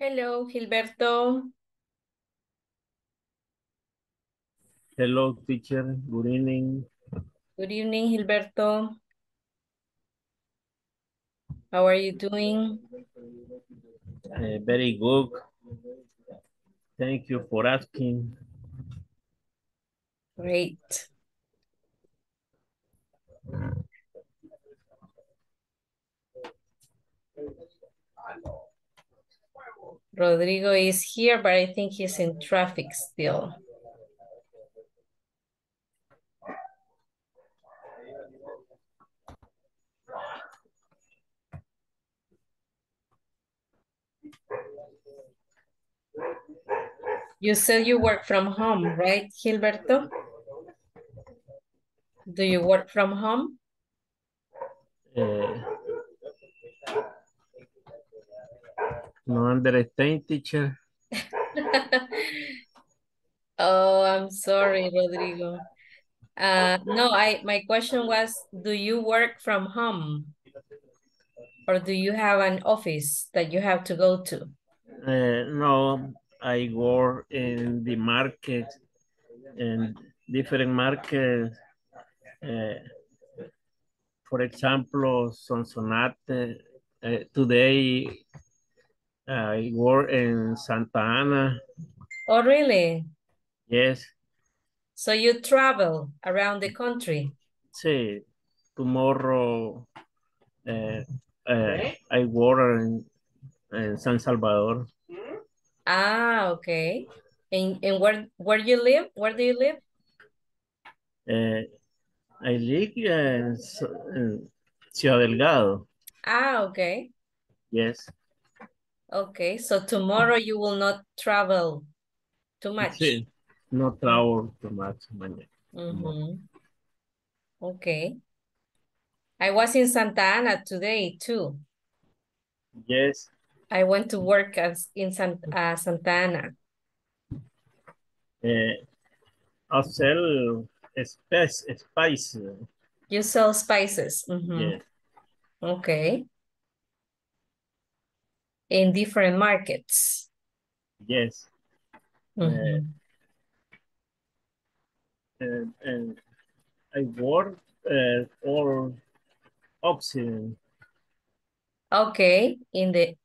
Hello, Gilberto. Hello, teacher. Good evening. Good evening, Gilberto. How are you doing? Uh, very good. Thank you for asking. Great. Rodrigo is here, but I think he's in traffic still. You said you work from home, right, Gilberto? Do you work from home? Uh, no understand, teacher. oh, I'm sorry, Rodrigo. Uh, no, I my question was, do you work from home? Or do you have an office that you have to go to? Uh, no, I work in the market and different markets. Uh, for example, Sonsonate. Uh, today, I work in Santa Ana. Oh, really? Yes. So you travel around the country? Sí. Tomorrow, uh, uh, I work in, in San Salvador. Ah, okay. And, and where, where you live? Where do you live? Uh, I live in, in Ciudad Delgado. Ah, okay. Yes. Okay, so tomorrow you will not travel too much? Sí, no travel too much mañana. Mm -hmm. Okay. I was in Santa Ana today too. Yes. I went to work as in San, uh, Santa Ana. Uh, I sell spice, spice. You sell spices? Mm -hmm. Yes. Okay. In different markets? Yes. Mm -hmm. uh, and, and I work uh, for Occident. Okay, in the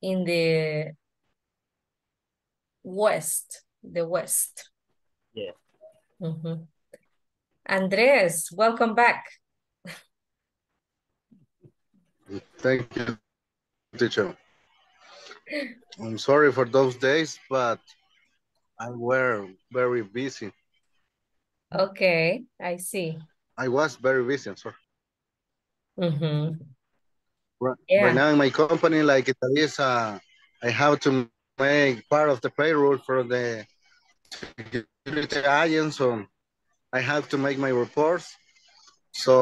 in the west, the west. Yeah. Mm -hmm. Andres, welcome back. Thank you, teacher. I'm sorry for those days, but I were very busy. Okay, I see. I was very busy, I'm sorry. Mm -hmm. Right, Yeah. right now in my company, like it is, uh, I have to make part of the payroll for the security agent, so I have to make my reports. So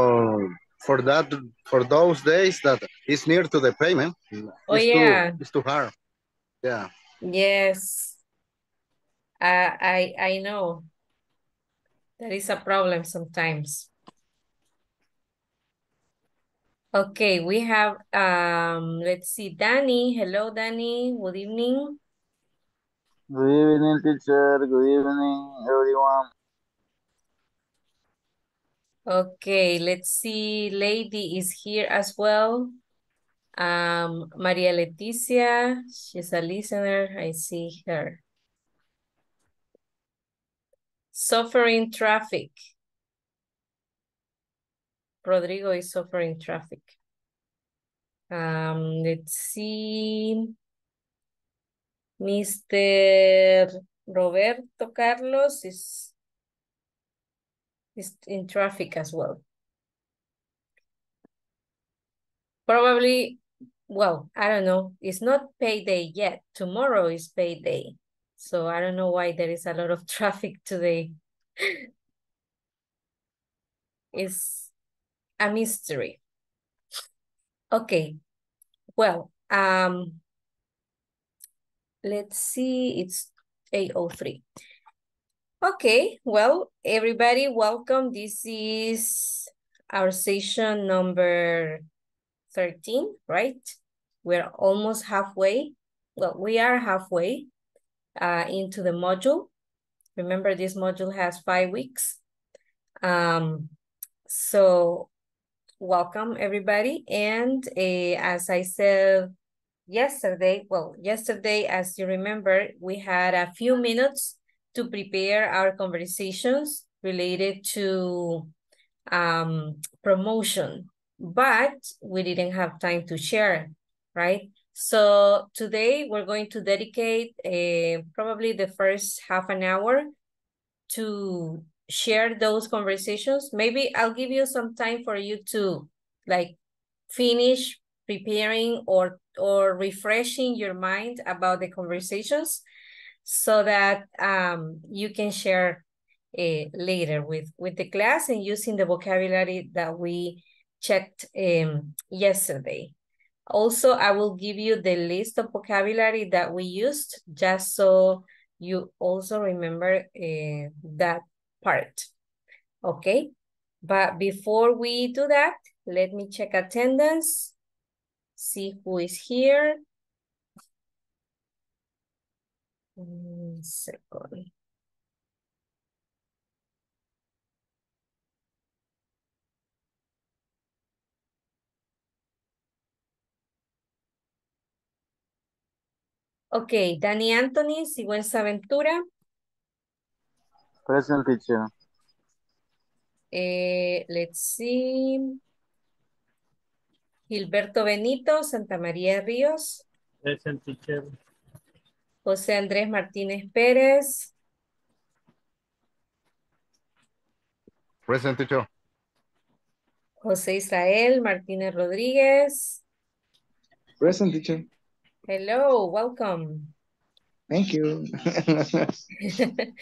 for that, for those days that is near to the payment, Oh, it's yeah. too, it's too hard. Yeah. Yes. Uh, I I know. That is a problem sometimes. Okay, we have, um, let's see, Danny. Hello, Danny. Good evening. Good evening, teacher. Good evening, everyone. Okay, let's see. Lady is here as well. Um, Maria Leticia, she's a listener. I see her. Suffering traffic. Rodrigo is suffering traffic. Um, let's see. Mr. Roberto Carlos is, is in traffic as well. Probably, well, I don't know. It's not payday yet. Tomorrow is payday. So I don't know why there is a lot of traffic today. it's a mystery. Okay, well, um, let's see, it's 8.03. Okay, well, everybody, welcome. This is our session number 13, right? We're almost halfway. well, we are halfway uh, into the module. Remember, this module has five weeks. Um, so welcome everybody. And uh, as I said yesterday, well, yesterday, as you remember, we had a few minutes to prepare our conversations related to um, promotion, but we didn't have time to share, right? So today we're going to dedicate uh, probably the first half an hour to share those conversations. Maybe I'll give you some time for you to like finish preparing or or refreshing your mind about the conversations so that um, you can share uh, later with, with the class and using the vocabulary that we checked um, yesterday. Also, I will give you the list of vocabulary that we used just so you also remember uh, that part. Okay, but before we do that, let me check attendance, see who is here. One second. Okay, Danny Anthony, Sigüenza Ventura. Present teacher. Eh, let's see. Gilberto Benito, Santa María Ríos. Present teacher. José Andrés Martínez Pérez. Present teacher. José Israel Martínez Rodríguez. Present teacher. Hello, welcome. Thank you.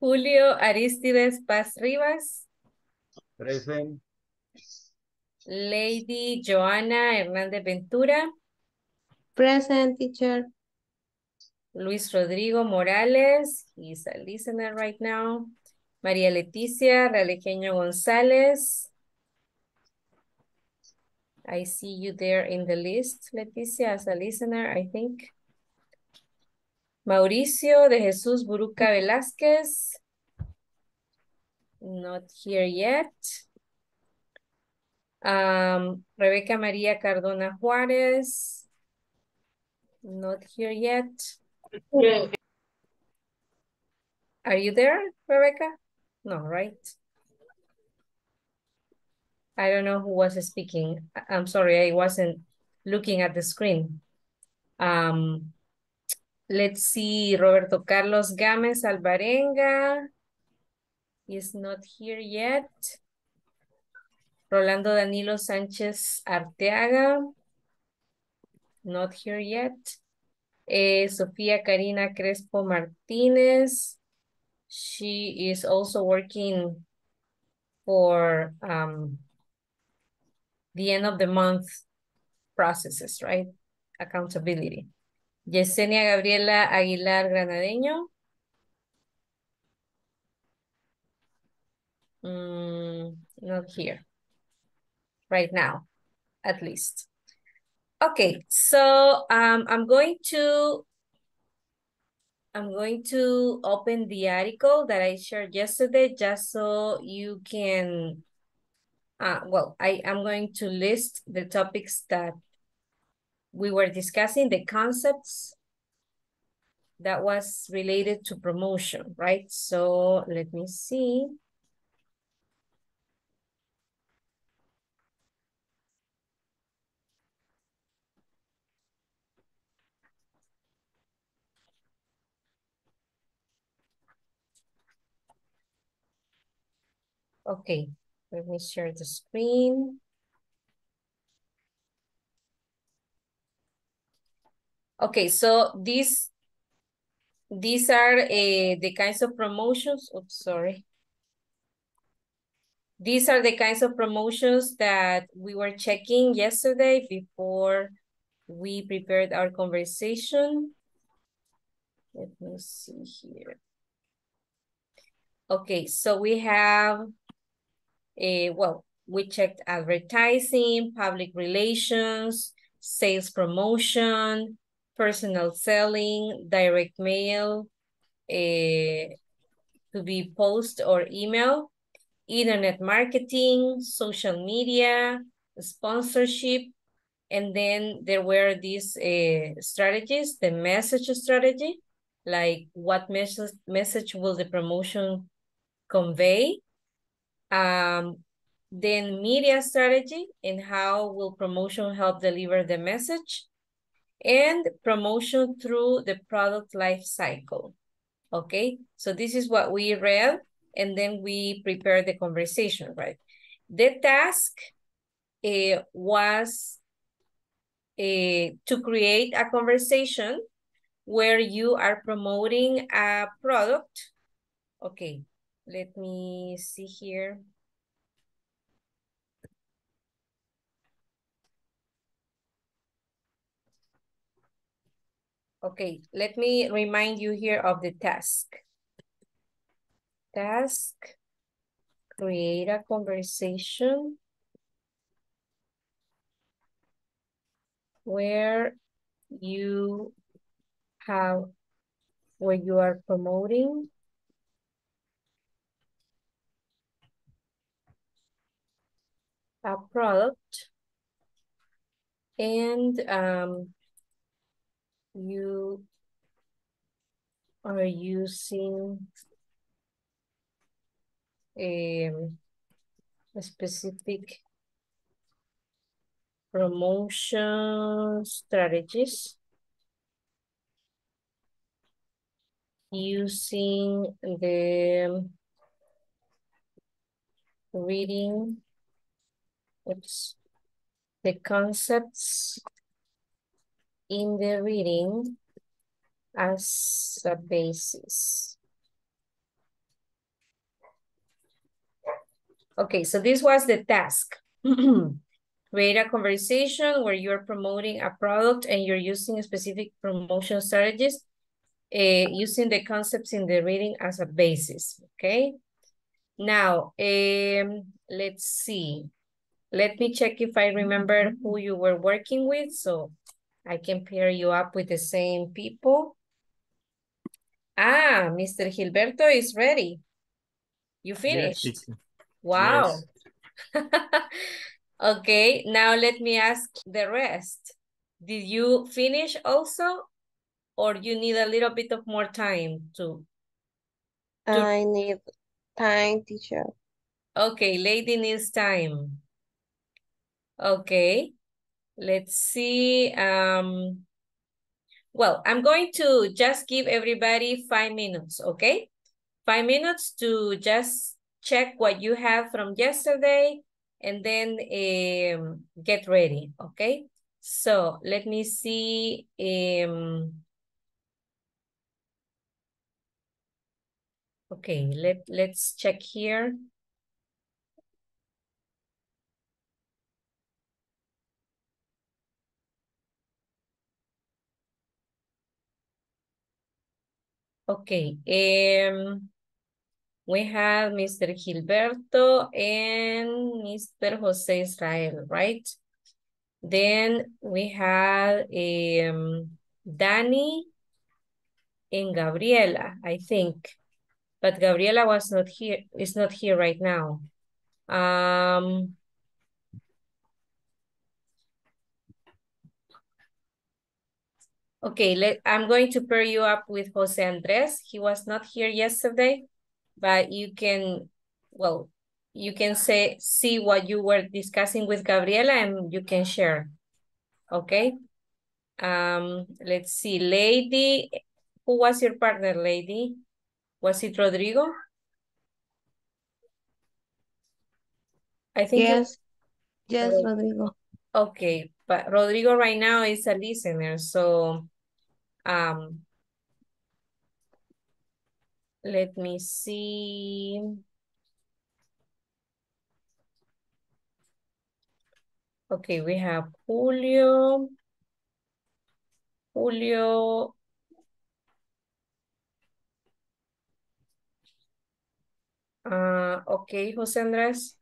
Julio Aristides Paz Rivas. Present. Lady Joana Hernández Ventura. Present teacher. Luis Rodrigo Morales. He's a listener right now. María Leticia Ralejeño González. I see you there in the list, Leticia, as a listener, I think. Mauricio de Jesús Buruca Velázquez. Not here yet. Um, Rebeca María Cardona Juárez. Not here yet. Are you there, Rebecca? No, right? I don't know who was speaking. I'm sorry, I wasn't looking at the screen. Um, let's see, Roberto Carlos Gámez Alvarenga is not here yet. Rolando Danilo Sánchez Arteaga, not here yet. Eh, Sofía Karina Crespo Martínez, she is also working for um, the end of the month processes, right? Accountability. Yesenia Gabriela Aguilar Granadeño. Mm, not here. Right now, at least. Okay, so um, I'm going to I'm going to open the article that I shared yesterday just so you can uh, well, I am going to list the topics that we were discussing, the concepts that was related to promotion, right? So let me see. Okay, let me share the screen. Okay, so these these are uh, the kinds of promotions. Oops, sorry. These are the kinds of promotions that we were checking yesterday before we prepared our conversation. Let me see here. Okay, so we have a well, we checked advertising, public relations, sales promotion, personal selling, direct mail, uh, to be post or email, internet marketing, social media, sponsorship, and then there were these uh, strategies, the message strategy, like what message, message will the promotion convey? Um, then media strategy and how will promotion help deliver the message? And promotion through the product life cycle. Okay, so this is what we read and then we prepare the conversation, right? The task uh, was uh, to create a conversation where you are promoting a product. Okay, let me see here. Okay, let me remind you here of the task. Task, create a conversation where you have, where you are promoting a product and um, you are using a, a specific promotion strategies. Using the reading oops, the concepts in the reading as a basis. Okay, so this was the task. Create a conversation where you're promoting a product and you're using specific promotion strategies uh, using the concepts in the reading as a basis, okay? Now, um, let's see. Let me check if I remember who you were working with. So I can pair you up with the same people. Ah, Mr. Gilberto is ready. You finished? Yes, wow. Yes. okay, now let me ask the rest. Did you finish also? Or you need a little bit of more time to? To- I need time, teacher. Okay, lady needs time. Okay, let's see. Um, well, I'm going to just give everybody five minutes, okay? Five minutes to just check what you have from yesterday and then um, get ready, okay? So let me see. Um, okay, let, let's check here. Okay, um, we have Mr. Gilberto and Mr. Jose Israel, right? Then we have um, Danny and Gabriela, I think. But Gabriela was not here, is not here right now. Um, okay, let, I'm going to pair you up with Jose Andres. He was not here yesterday, but you can, well, you can say, see what you were discussing with Gabriela and you can share. Okay. Um, let's see, lady, who was your partner, lady? Was it Rodrigo? I think Yes. Yes. Rodrigo. Okay, but Rodrigo right now is a listener, so um let me see. Okay, we have Julio. Julio. Uh, okay, Jose Andres.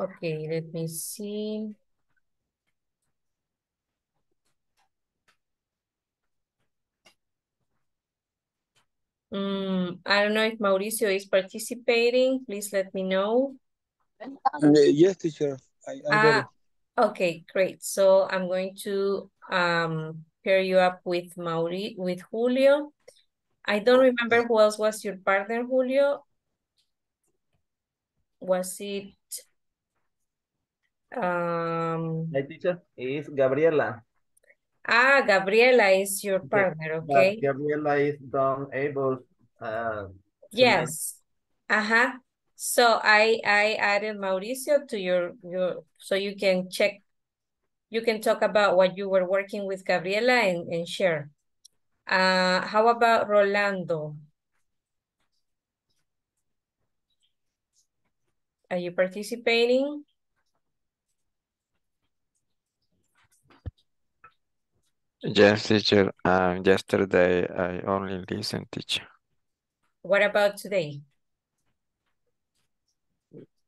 Okay, let me see. Mm, I don't know if Mauricio is participating. Please let me know. Uh, yes, teacher. I, I'm ready. Ah, okay, great. So I'm going to um pair you up with Mauri with Julio. I don't remember who else was your partner, Julio. Was it um My teacher is Gabriela. Ah Gabriela is your partner, But okay? Gabriela is unable uh, to Yes. Uh-huh. So I I added Mauricio to your your so you can check you can talk about what you were working with Gabriela and, and share. Uh how about Rolando? Are you participating? Yes, teacher. Um, yesterday I only listened, teacher. What about today?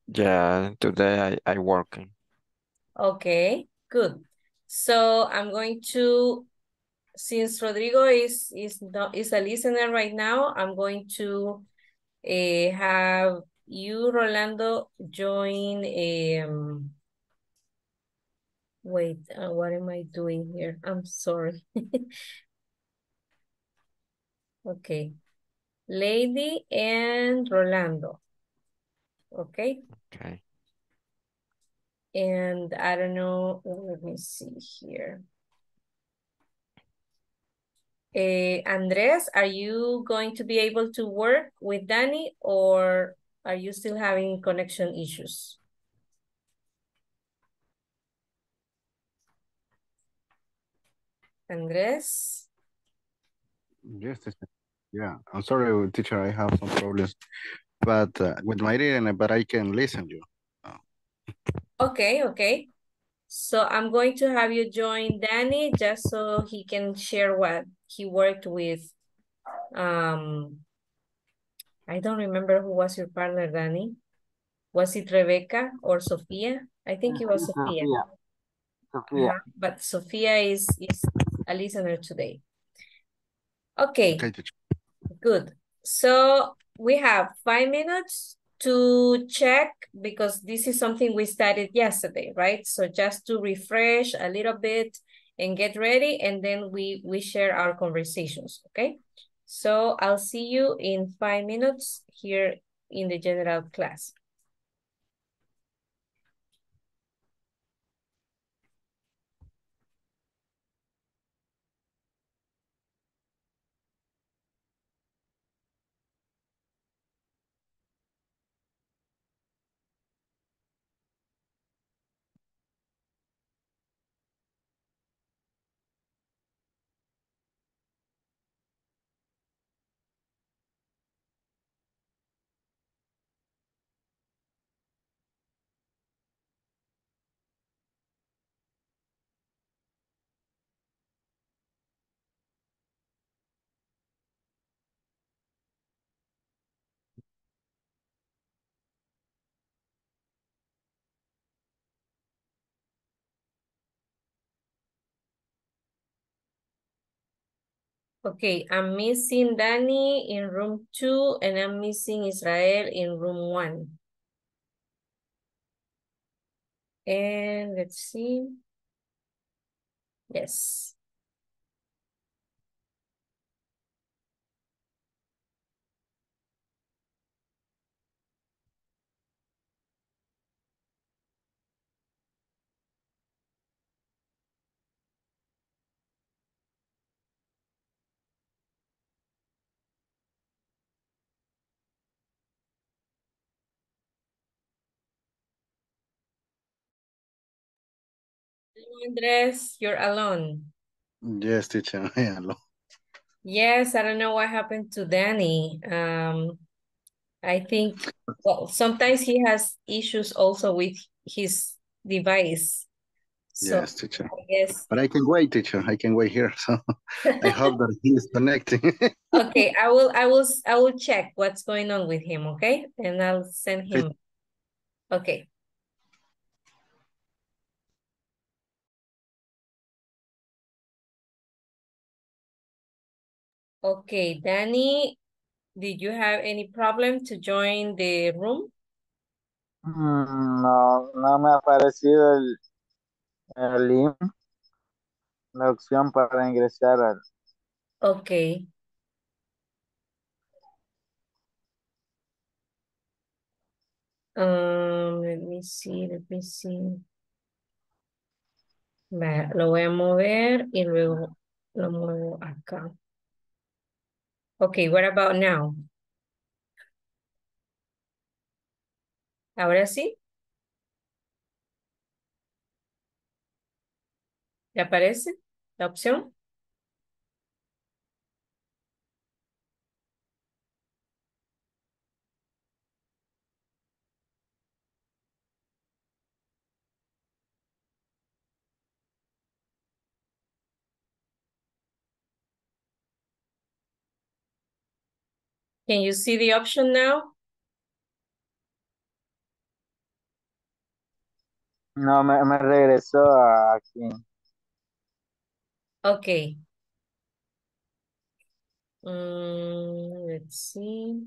Yeah, today I I working. Okay, good. So I'm going to, since Rodrigo is is not is a listener right now, I'm going to uh, have you, Rolando, join. Um, wait, uh, what am I doing here? I'm sorry. okay, Lady and Rolando. Okay. Okay. And I don't know, let me see here. Uh, Andres, are you going to be able to work with Danny or are you still having connection issues? Andres? Yes. Yeah, I'm sorry, teacher, I have some problems, but uh, with my reading, but I can listen to you. Okay, okay. So I'm going to have you join Danny just so he can share what he worked with. Um, I don't remember who was your partner, Danny. Was it Rebecca or Sophia? I think it was Sophia. Sophia. Sophia. But Sophia is, is a listener today. Okay, Okay, good. So we have five minutes to check because this is something we studied yesterday, right? So just to refresh a little bit and get ready and then we, we share our conversations, okay? So I'll see you in five minutes here in the general class. Okay, I'm missing Danny in room two and I'm missing Israel in room one. And let's see. Yes. Andres, you're alone. Yes, teacher, I am. alone. Yes, I don't know what happened to Danny. Um, I think, well, sometimes he has issues also with his device. So Yes, teacher. Guess, But I can wait, teacher. I can wait here. So I hope that he is connecting. okay, I will, I will, I will check what's going on with him, okay? And I'll send him. Okay. Okay, Danny, Did you have any problem to join the room? Mm, No, no me ha aparecido el, el link, la opción para ingresar al... Okay. Um, let me see, let me see. Vaya, lo voy a mover y luego lo muevo acá. Okay, what about now? ¿Ahora sí? ¿Le aparece la opción? Can you see the option now? No, me, me regresó a aquí. Okay. Mm, let's see.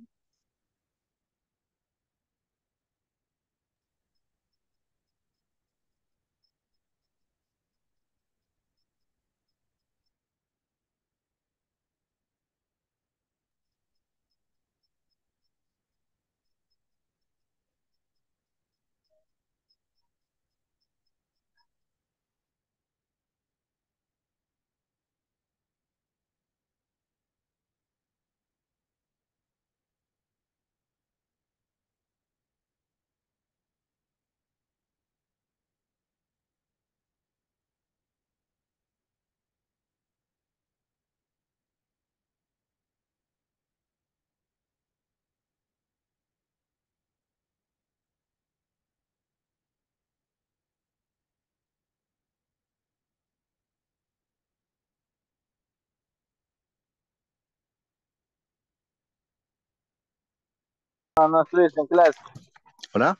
No, no estuviste en clase. ¿Hola?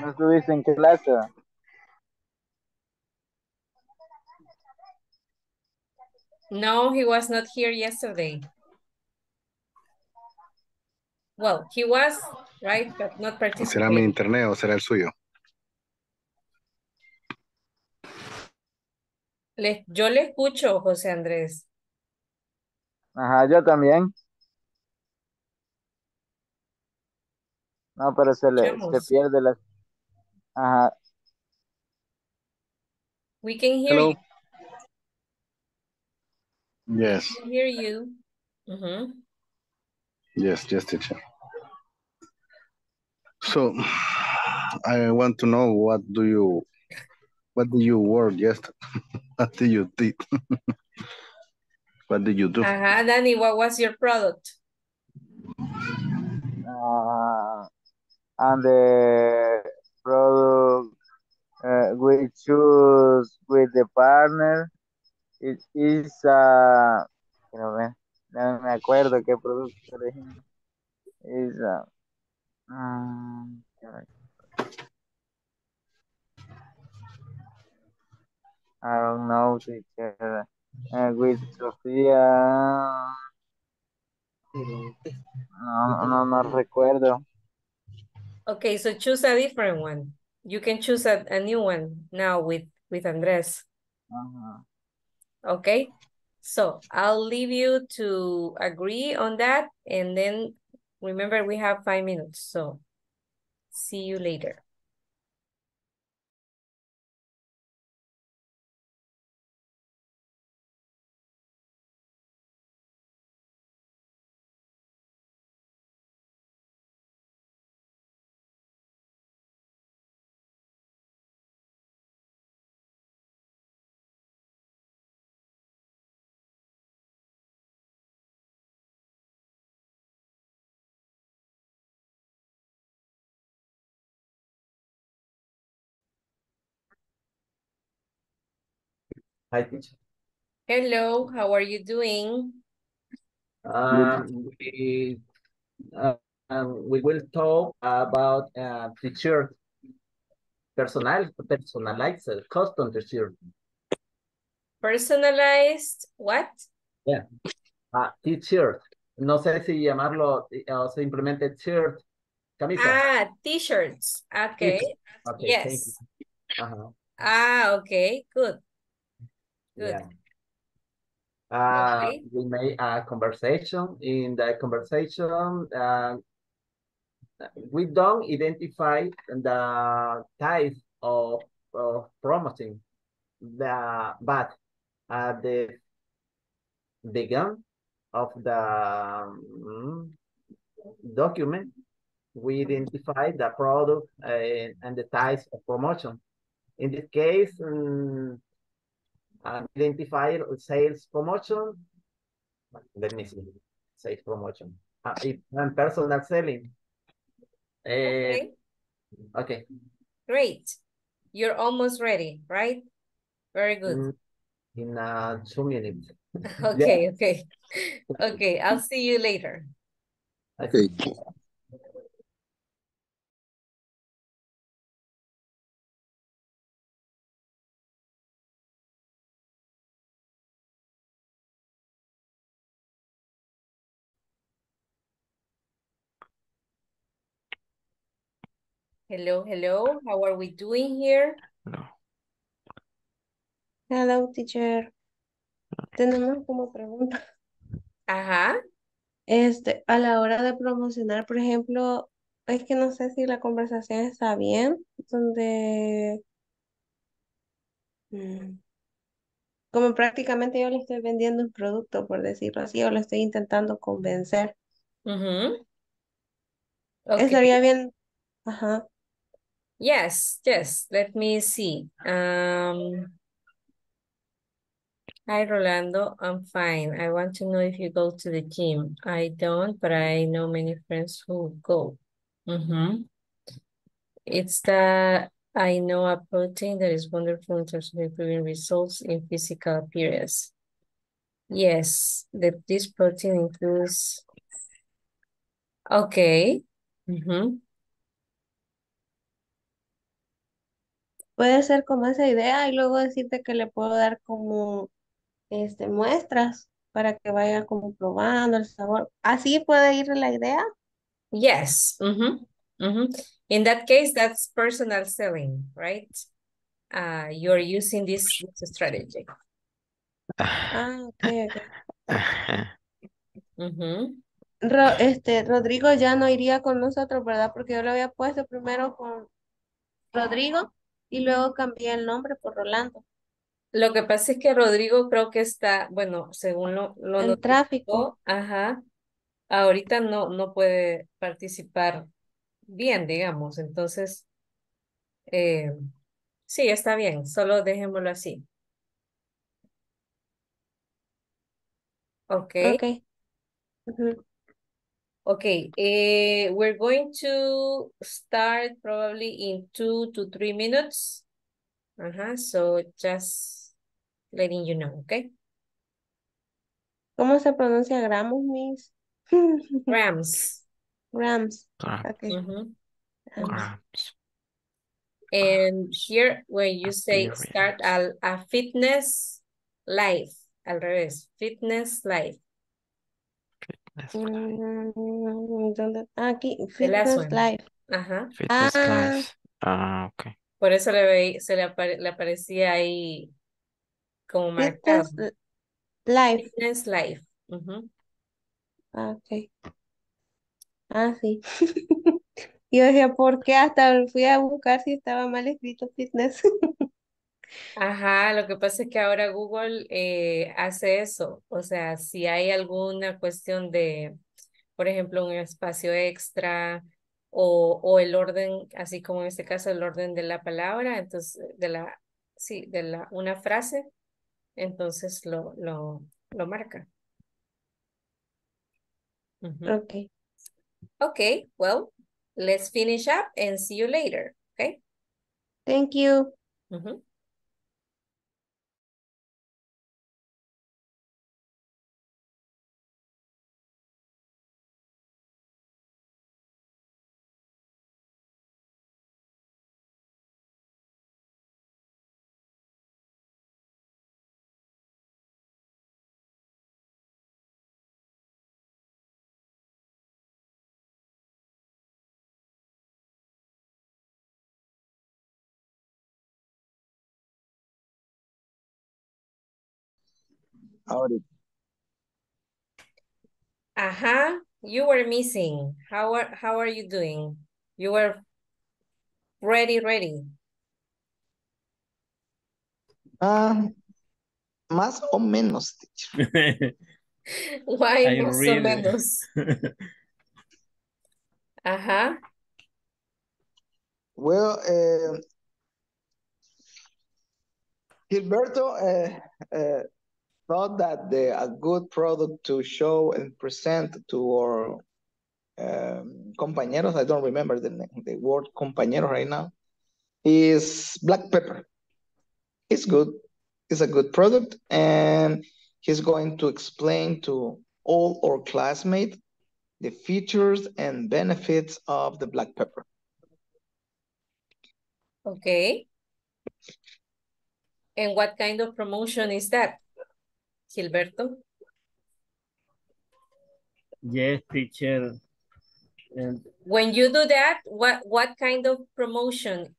No estuviste en clase. No, he was not here yesterday. Well, he was, right, but not ¿Será mi participating. internet o será el suyo? Le- yo le escucho, José Andrés. Ajá, yo también. No, pero se le se pierde la... Ajá. We can hear Hello. you. Yes, We can hear you. Mhm. yes, yes, teacher. So, I want to know what do you, what do you work yesterday? What do you did? What did you do? Ajá, Danny, what was your product? Uh, and the product uh, we choose with the partner it is uh, ver, no me acuerdo qué producto is uh, mm, I don't know teacher uh, with Sofía. No, no, no recuerdo Okay, so choose a different one. You can choose a, a new one now with, with Andres. Ajá. Okay, so I'll leave you to agree on that and then remember we have five minutes, so see you later. Hi, teacher. Hello, how are you doing? Um, we, uh, um, we will talk about uh, t-shirt, personal, personalized uh, custom t-shirt. Personalized what? Yeah, Uh, t-shirt, no sé si llamarlo o simplemente shirt, camisa. Ah, t-shirts. Okay. T-shirt. Okay, Yes. you. Uh-huh. Ah, okay. Good. Good. Yeah. Uh, Okay. we made a conversation. In the conversation, uh, we don't identify the type of, of promoting the but at the beginning of the um, document we identify the product uh, and the types of promotion in this case um, uh, identify sales promotion let me see sales promotion uh, if and personal selling uh, Okay. okay Great. You're almost ready, right? Very good. Mm, in uh, two minutes Okay, okay. Okay, I'll see you later. Okay. Hello, hello. How are we doing here? No. Hello, teacher. Tenemos como pregunta, Ajá. este, a la hora de promocionar, por ejemplo, es que no sé si la conversación está bien, donde, mm, como prácticamente yo le estoy vendiendo un producto, por decirlo así, o le estoy intentando convencer. Ujú. Okay. Estaría bien, ajá, Yes, yes. Let me see. Um, hi, Rolando. I'm fine. I want to know if you go to the gym. I don't, but I know many friends who go. Mhm. It's the I know a protein that is wonderful in terms of improving results in physical appearance. Yes, that this protein includes. Okay. Mhm. Puede ser como esa idea y luego decirte que le puedo dar como, este, muestras para que vaya como probando el sabor. Así puede ir la idea. Yes. In that case, that's personal selling, right? Uh, you're using this, this strategy. Ah, ok, ok. Mm-hmm. Ro- este, Rodrigo ya no iría con nosotros, ¿verdad? Porque yo lo había puesto primero con Rodrigo y luego cambié el nombre por Rolando. Lo que pasa es que Rodrigo creo que está, bueno, según lo, lo En tráfico. ajá, ahorita no, no puede participar bien, digamos. Entonces, eh, sí, está bien, solo dejémoslo así. Ok. Ok. Okay, eh, we're going to start probably in two to three minutes. Uh-huh, so just letting you know, okay? ¿Cómo se pronuncia gramos, Miss? Grams. Grams. Gra- Ok. Mhm. grams. grams. And here, when you say start Appearance. a, a fitness life, al revés, fitness Fitness life. Mm, ¿dónde? Ah, Aquí, Fitness one. Life. Ajá, Fitness Ah. life. Ah, okay. por eso le, veí- se le, apare- le aparecía ahí como marcado. Fitness Life. Fitness life. Ujú. Ah, ok. Ah, sí. Yo decía, ¿por qué? Hasta fui a buscar si estaba mal escrito fitness. Ajá, lo que pasa es que ahora Google eh, hace eso. O sea, si hay alguna cuestión de, por ejemplo, un espacio extra o, o el orden, así como en este caso el orden de la palabra, entonces, de la, sí, de la, una frase, entonces lo, lo, lo marca. Ujú. Ok. Okay, well, let's finish up and see you later, okay? Thank you. Ahorita. Ajá, you were missing. How are, how are you doing? You were ready, ready. Ah, más o menos, teacher. Why I más o really- menos? Ajá, Well, eh, Gilberto eh, eh, thought that the, a good product to show and present to our um, compañeros, I don't remember the, the word compañero right now, is black pepper. It's good. It's a good product, and he's going to explain to all our classmates the features and benefits of the black pepper. okay. And what kind of promotion is that, Gilberto? yes, teacher. And When you do that, what, what kind of promotion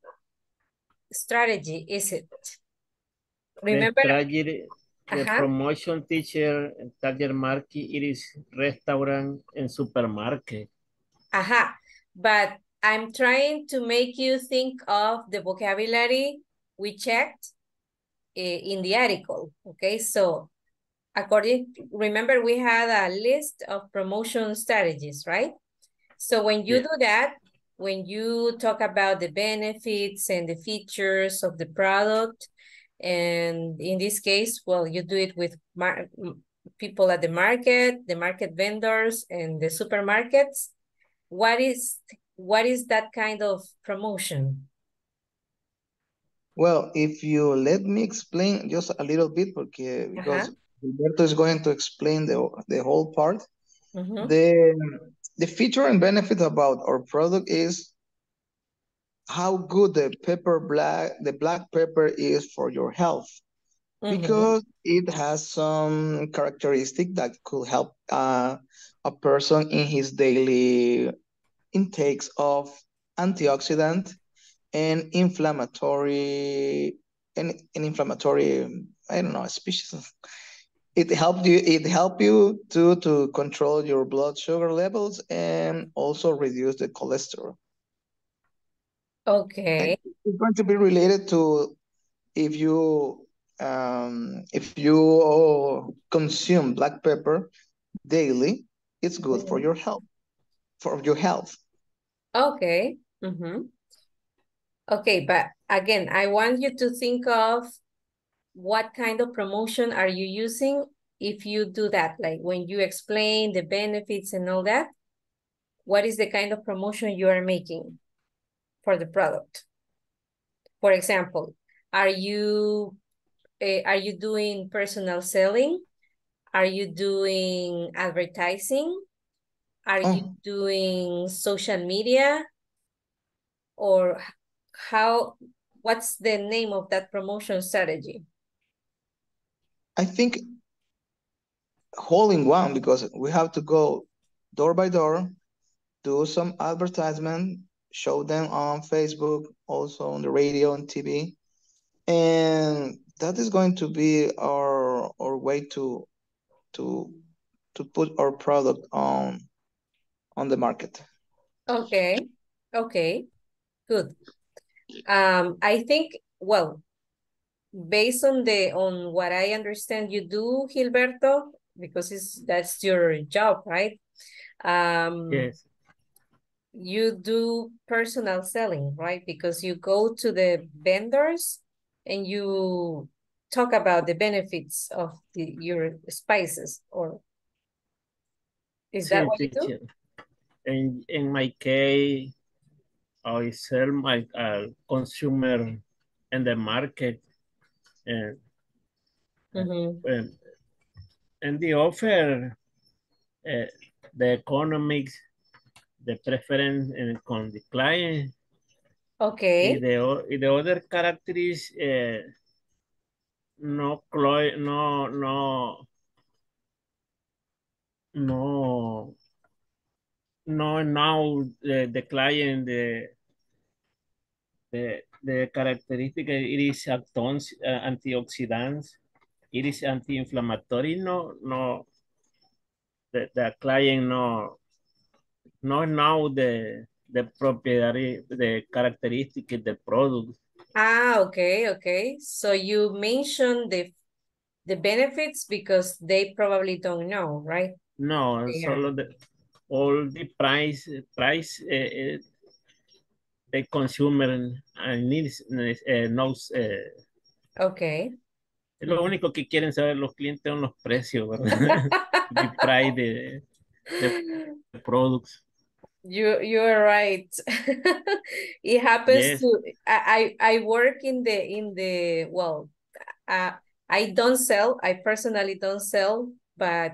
strategy is it? Remember, the strategy, the Ajá. promotion teacher, target market, it is restaurant and supermarket. aha, but I'm trying to make you think of the vocabulary we checked eh, in the article, okay? So according, remember we had a list of promotion strategies, right? So when you Yeah. do that, when you talk about the benefits and the features of the product, and in this case, well, you do it with mar people at the market, the market vendors, and the supermarkets. What is what is that kind of promotion? Well, if you let me explain just a little bit, porque uh-huh. because Gilberto is going to explain the the whole part. Mhm. The the feature and benefit about our product is how good the pepper black the black pepper is for your health Mhm. because it has some characteristic that could help uh, a person in his daily intakes of antioxidant and inflammatory and, and inflammatory I don't know species. It helped you it help you to to control your blood sugar levels and also reduce the cholesterol. Okay. It's going to be related to if you um if you consume black pepper daily, it's good for your health for your health. Okay. Mhm. Okay, but again, I want you to think of what kind of promotion are you using if you do that, like when you explain the benefits and all that, what is the kind of promotion you are making for the product? For example, are you eh, are you doing personal selling? Are you doing advertising? Are you Oh. doing social media? Or how, what's the name of that promotion strategy? I think in one because we have to go door by door, do some advertisement, show them on Facebook, also on the radio and TV. And that is going to be our our way to to to put our product on on the market. Okay, okay, good. Um, I think, well, based on the, on what I understand you do, Gilberto, because it's, that's your job, right? Um, Yes, you do personal selling, right? Because you go to the vendors and you talk about the benefits of the, your spices or is that what you do? In, in my case, I sell my uh, consumer in the market and, and, and the offer, uh, the economics, the preference and con the client, Okay, y the, y the other character is uh, no, clo- no, no, no, no, now the, the client, the, the, the characteristic it is actons, uh, antioxidants it is anti-inflammatory, no, no, the, the client no, no know the, the property, the characteristic of the product. Ah, okay, okay. So you mentioned the the benefits because they probably don't know, right? No, Yeah. solo the, all the price, price, uh, the consumer uh, needs, uh, knows, uh, Okay. lo único que quieren saber los clientes son los precios, ¿verdad? the price de, de products. You you're right. It happens Yes. to I, I I work in the in the well uh I don't sell, I personally don't sell, but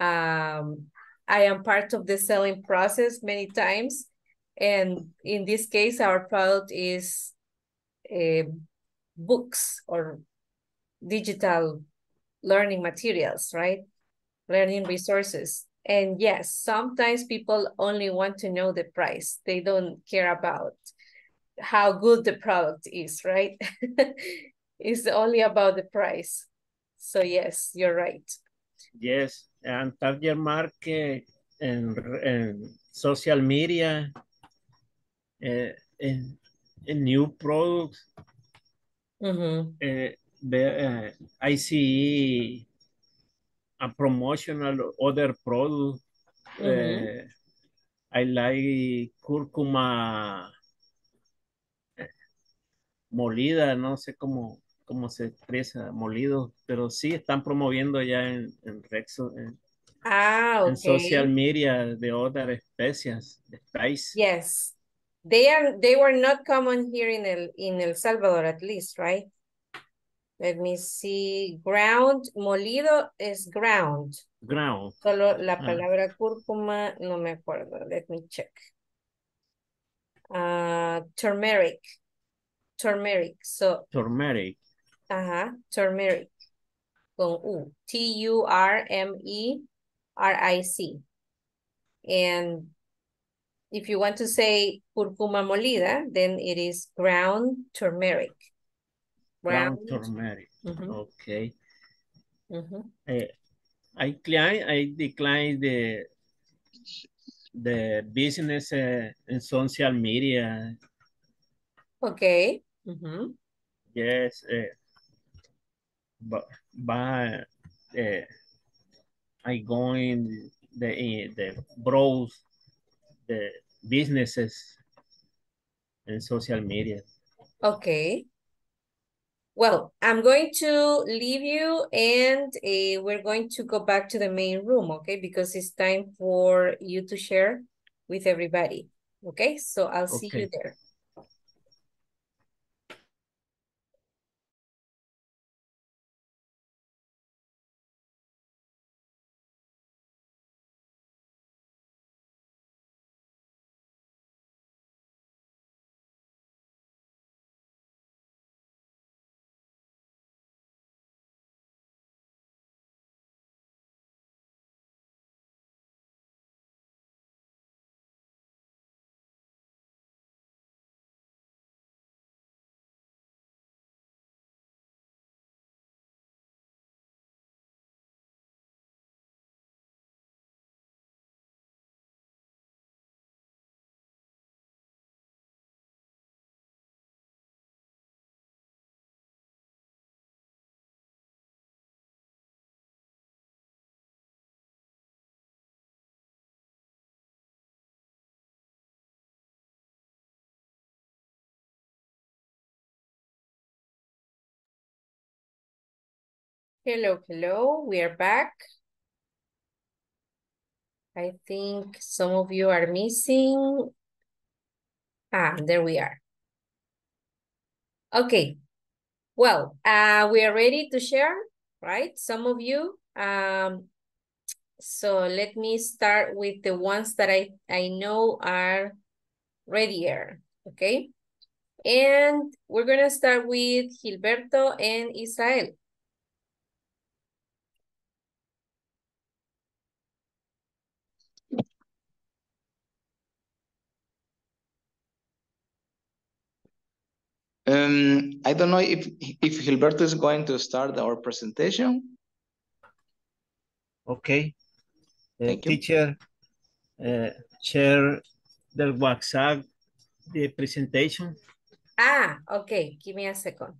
um I am part of the selling process many times. And in this case, our product is uh, books or digital learning materials, right? Learning resources. And yes, sometimes people only want to know the price. They don't care about how good the product is, right? it's only about the price. So yes, you're right. Yes, and target market and, and social media, uh, and, and new products. Uh, the, uh, I see a promotional other product. Uh, I like cúrcuma eh, molida, no sé cómo, cómo se expresa, molido, pero sí están promoviendo ya en, en Rexo, en, Ah, en social okay. media de otras especies, de spice. Yes. They are they were not common here in El in El Salvador at least, right? Let me see. Ground, molido is ground. Ground, Solo la Ah. palabra cúrcuma, no me acuerdo. Let me check. Uh, turmeric. Turmeric. So, turmeric, ajá, turmeric. Con U. T-U-R-M-E-R-I-C. And if you want to say cúrcuma molida, then it is ground turmeric. ground Ground. turmeric. Mhm, Okay. mhm. Eh, I decline, I decline the the business uh, in social media. Okay. mhm. Yes, uh, but but uh, I going the the browse the businesses and social media. Okay. Well, I'm going to leave you and uh, we're going to go back to the main room, okay? Because it's time for you to share with everybody. Okay, so I'll see you there. Hello, hello, we are back. I think some of you are missing. Ah, there we are. Okay, well, uh, we are ready to share, right? Some of you. Um, so let me start with the ones that I, I know are readier, okay? And we're gonna start with Gilberto and Israel. Um, I don't know if if Gilberto is going to start our presentation. Okay. Uh, you. teacher, uh, share the WhatsApp the presentation. Ah, okay. Give me a second.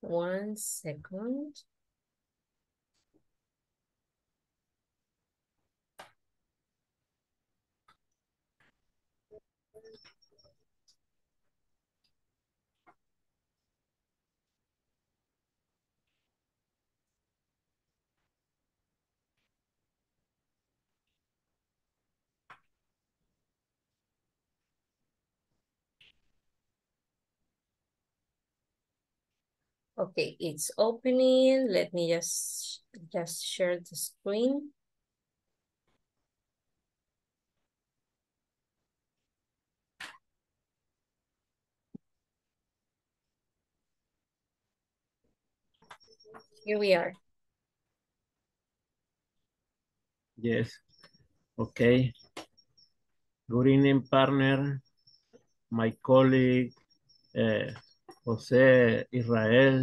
One second. Okay, it's opening. Let me just just share the screen. Here we are. Yes. Okay. Good evening, partner. My colleague, uh, Jose Israel,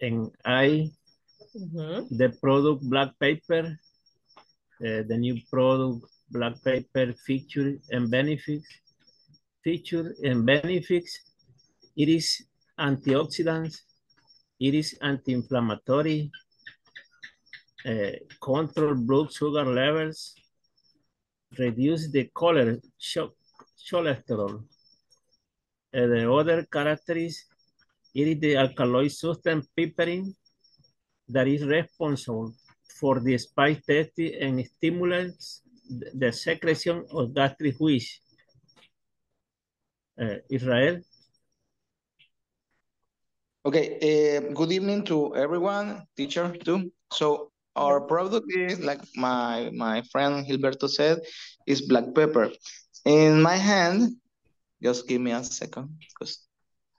and I, Mhm. the product black paper, uh, the new product black paper feature and benefits, feature and benefits. It is antioxidants, it is anti-inflammatory, uh, control blood sugar levels, reduce the cholesterol, cholesterol. Uh, the other characteristics, it is the alkaloid substance piperine that is responsible for the spice testing and stimulates the the secretion of gastric juice. Uh, Israel, Okay, uh, good evening to everyone, teacher too. So our product is like my my friend Gilberto said, is black pepper. In my hand, just give me a second because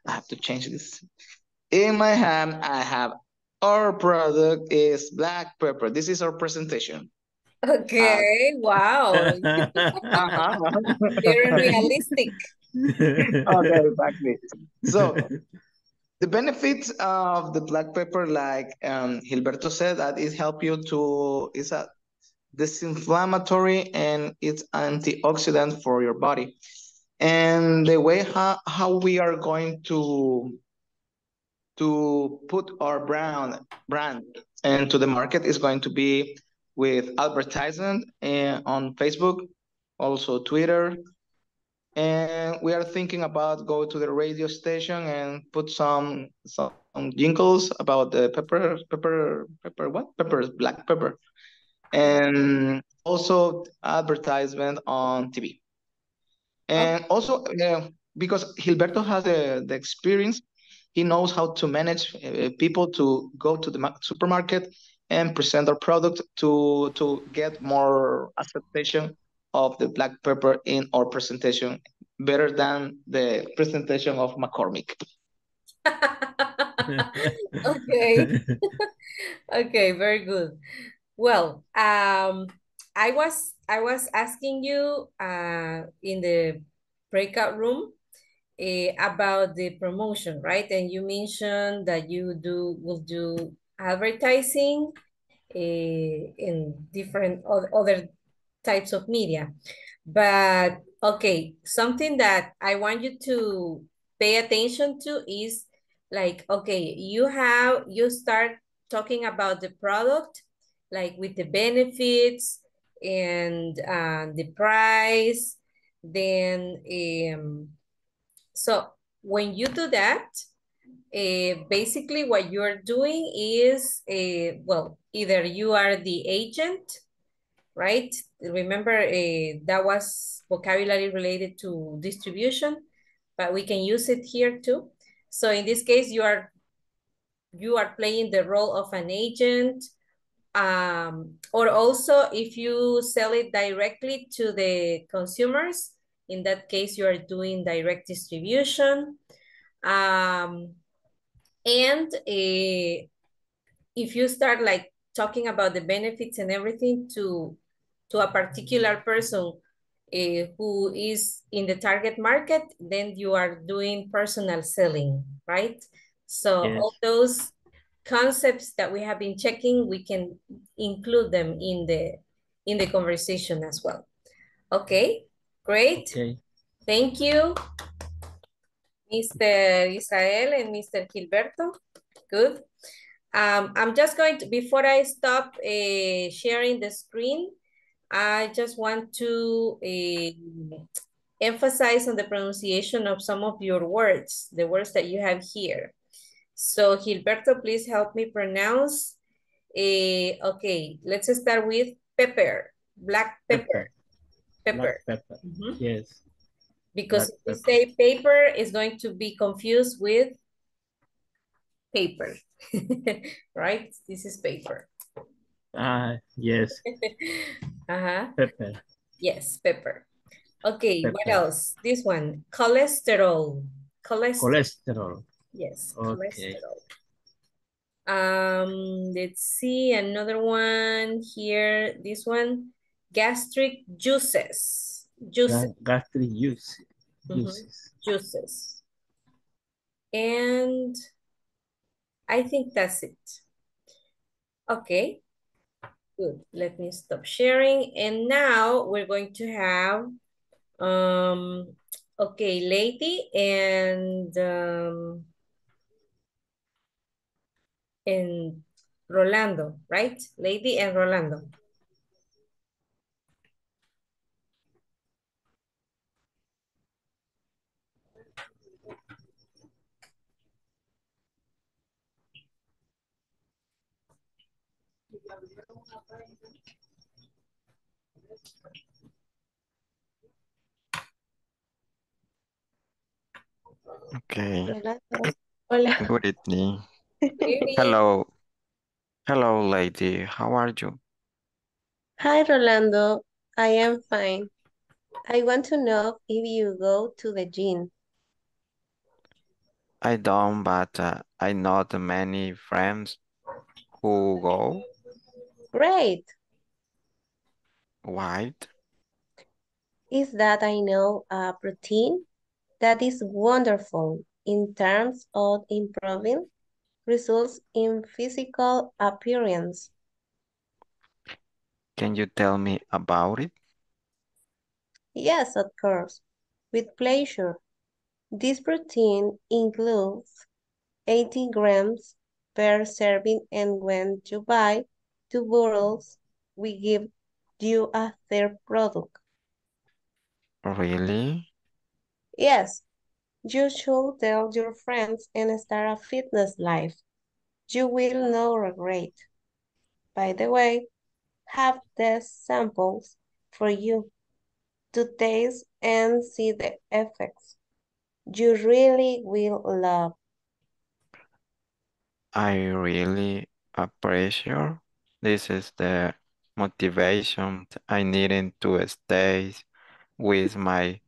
I have to change this. In my hand, I have our product is black pepper. This is our presentation. Okay, wow. Uh-huh. Very realistic. okay, exactly. So the benefits of the black pepper, like um, Gilberto said, that it help you to it's a disinflammatory and it's antioxidant for your body. And the way how, how we are going to to put our brand brand into the market is going to be with advertisement eh, and on Facebook, also Twitter, and we are thinking about go to the radio station and put some some jingles about the pepper pepper pepper what? Pepper black pepper. And also advertisement on tv and also uh, because gilberto has the, the experience he knows how to manage uh, people to go to the supermarket and present our product to to get more acceptation of the black pepper in our presentation better than the presentation of McCormick. Okay. Okay, very good. Well, um, I was I was asking you uh in the breakout room eh, about the promotion, right? And you mentioned that you do will do advertising eh, in different other types of media. But okay, something that I want you to pay attention to is like, okay, you have, you start talking about the product, like with the benefits and uh, the price, then, um, so when you do that, uh, basically what you're doing is, uh, well, either you are the agent right? Remember uh, that was vocabulary related to distribution, but we can use it here too. So in this case, you are you are playing the role of an agent, um, or also if you sell it directly to the consumers, in that case, you are doing direct distribution. Um, and uh, if you start like talking about the benefits and everything to to a particular person uh, who is in the target market, then you are doing personal selling, right? So Yes. all those concepts that we have been checking, we can include them in the in the conversation as well. Okay, great. Okay. Thank you, Mr. Israel and Mr. Gilberto. Good. Um, I'm just going to, before I stop uh, sharing the screen, I just want to uh, emphasize on the pronunciation of some of your words, the words that you have here. So Gilberto, please help me pronounce. Uh, okay, let's start with pepper, black pepper, pepper. Black pepper. Mhm. Yes. Because if Black we say paper, it's going to be confused with paper, right? This is paper. Ah, yes. uh-huh. Pepper. Yes, pepper. Okay, what else? This one, cholesterol. Cholesterol. Cholesterol. Yes, Okay. cholesterol. Um, let's see another one here. This one, gastric juices. Juices. Gastric juice. Mhm. Juices. Juices. And I think that's it. Okay. Good. Let me stop sharing. And now we're going to have um okay, lady and um and Rolando, right? Lady and Rolando. Okay. Rolando. Hola. Good evening. Hello. Hello, lady. How are you? Hi, Rolando. I am fine. I want to know if you go to the gym. I don't, but uh, I know the many friends who go. Great. Why? Is that I know a protein that is wonderful in terms of improving results in physical appearance. Can you tell me about it? Yes, of course, with pleasure. This protein includes 80 grams per serving and when you buy two bottles, we give you a third product. Really? Yes, you should tell your friends and start a fitness life. You will not regret. By the way, have the samples for you to taste and see the effects. You really will love. I really appreciate this is the motivation I needed to stay with my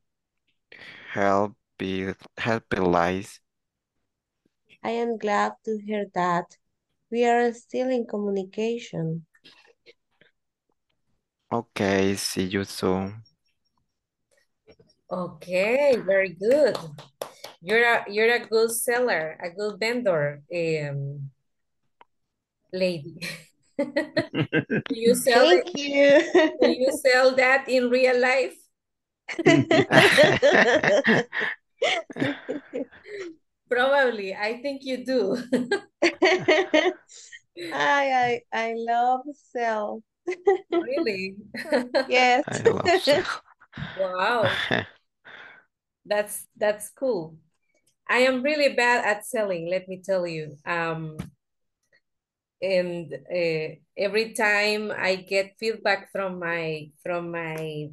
healthy, healthy life. I am glad to hear that. We are still in communication. Okay, see you soon. Okay, very good. You're a you're a good seller, a good vendor, um, lady. Do you sell it? Thank you. Do you sell that in real life? Probably. I think you do. I, I, I love sell. Really? Yes. I love self. Wow. That's that's cool. I am really bad at selling, let me tell you. Um, and uh, every time I get feedback from my from my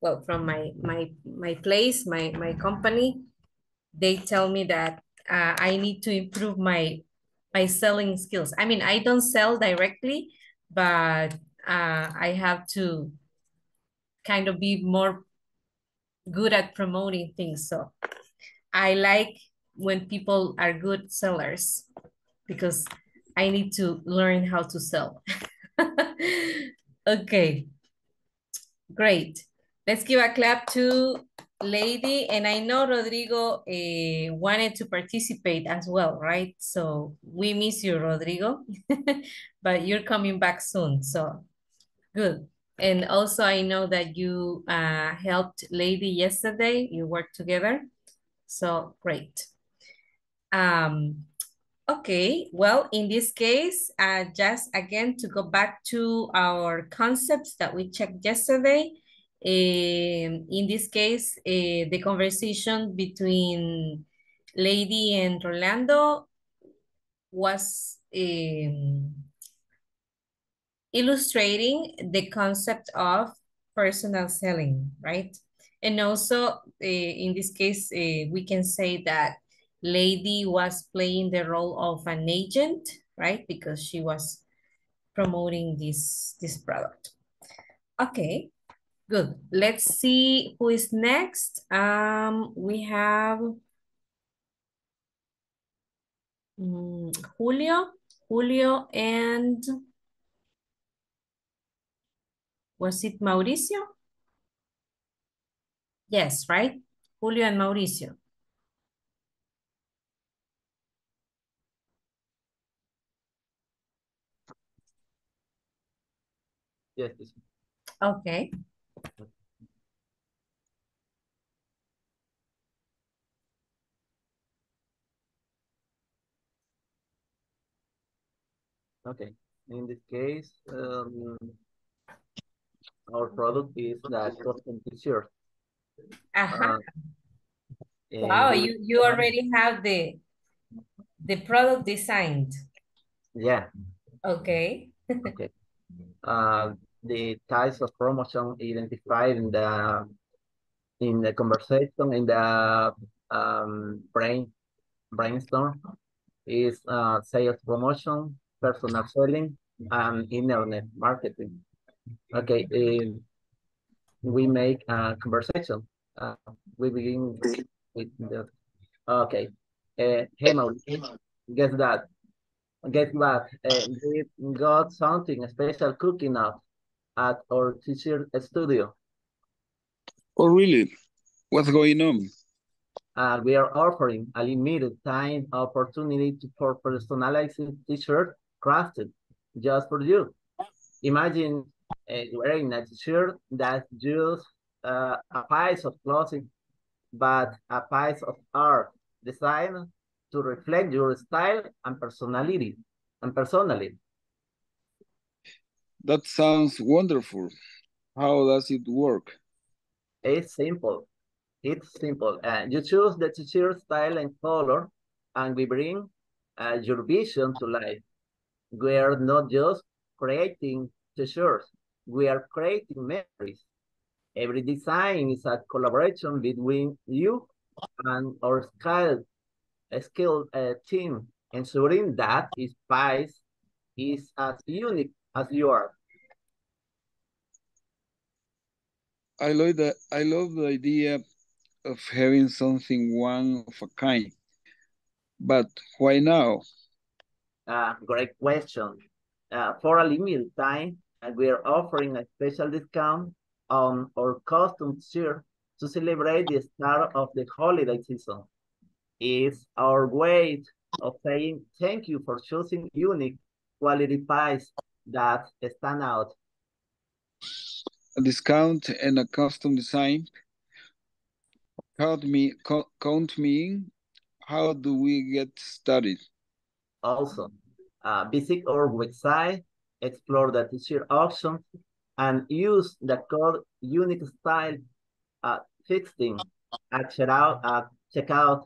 well from my my my place, my my company, they tell me that uh, I need to improve my my selling skills. I mean, I don't sell directly, but uh, I have to kind of be more good at promoting things. So I like when people are good sellers because I need to learn how to sell. okay, great. Let's give a clap to Lady. And I know Rodrigo uh, wanted to participate as well, right? So we miss you, Rodrigo. but you're coming back soon. So good. And also I know that you uh, helped Lady yesterday. You worked together. So great. Um, okay, well, in this case, uh, just again to go back to our concepts that we checked yesterday, in this case, uh, the conversation between Lady and Rolando was um, illustrating the concept of personal selling, right? And also, uh, in this case, uh, we can say that Lady was playing the role of an agent, right? Because she was promoting this, this product. Okay, good. Let's see who is next. Um, we have um, Julio, Julio and was it Mauricio? Yes, right? Julio and Mauricio. Yes, yes. Okay. Okay. In this case, um, our product is the custom t-shirt. Uh-huh. Uh, Wow, you, you already have the the product designed. Yeah. Okay. Okay. Uh, the types of promotion identified in the in the conversation in the um, brain brainstorm is uh, sales promotion, personal selling, and internet marketing. Okay, um, we make a conversation. Uh, we begin with the okay. Uh, hey, Mauricio, guess that. Guess what? Uh, we got something special cooking up at our teacher studio. Oh, really? What's going on? Uh, we are offering a limited time opportunity to, for personalized t-shirt crafted just for you. Imagine uh, wearing a t-shirt that just uh, a piece of clothing, but a piece of art designed to reflect your style and personality and personality. That sounds wonderful. How does it work? It's simple. It's simple. Uh, you choose the t-shirt style and color, and we bring uh, your vision to life. We are not just creating t-shirts, we are creating memories. Every design is a collaboration between you and our skilled, skilled uh, team, ensuring that each piece is as unique as you are. I love the I love the idea of having something one of a kind. But why now? Uh, great question. Uh, for a limited time, uh, we are offering a special discount on our custom shirt to celebrate the start of the holiday season. It's our way of saying thank you for choosing unique quality pies that stand out. A discount and a custom design. Count me count me in. How do we get started? Also, uh, visit our website, explore the t-shirt options, and use the code unique style uh, 16 at checkout, uh, checkout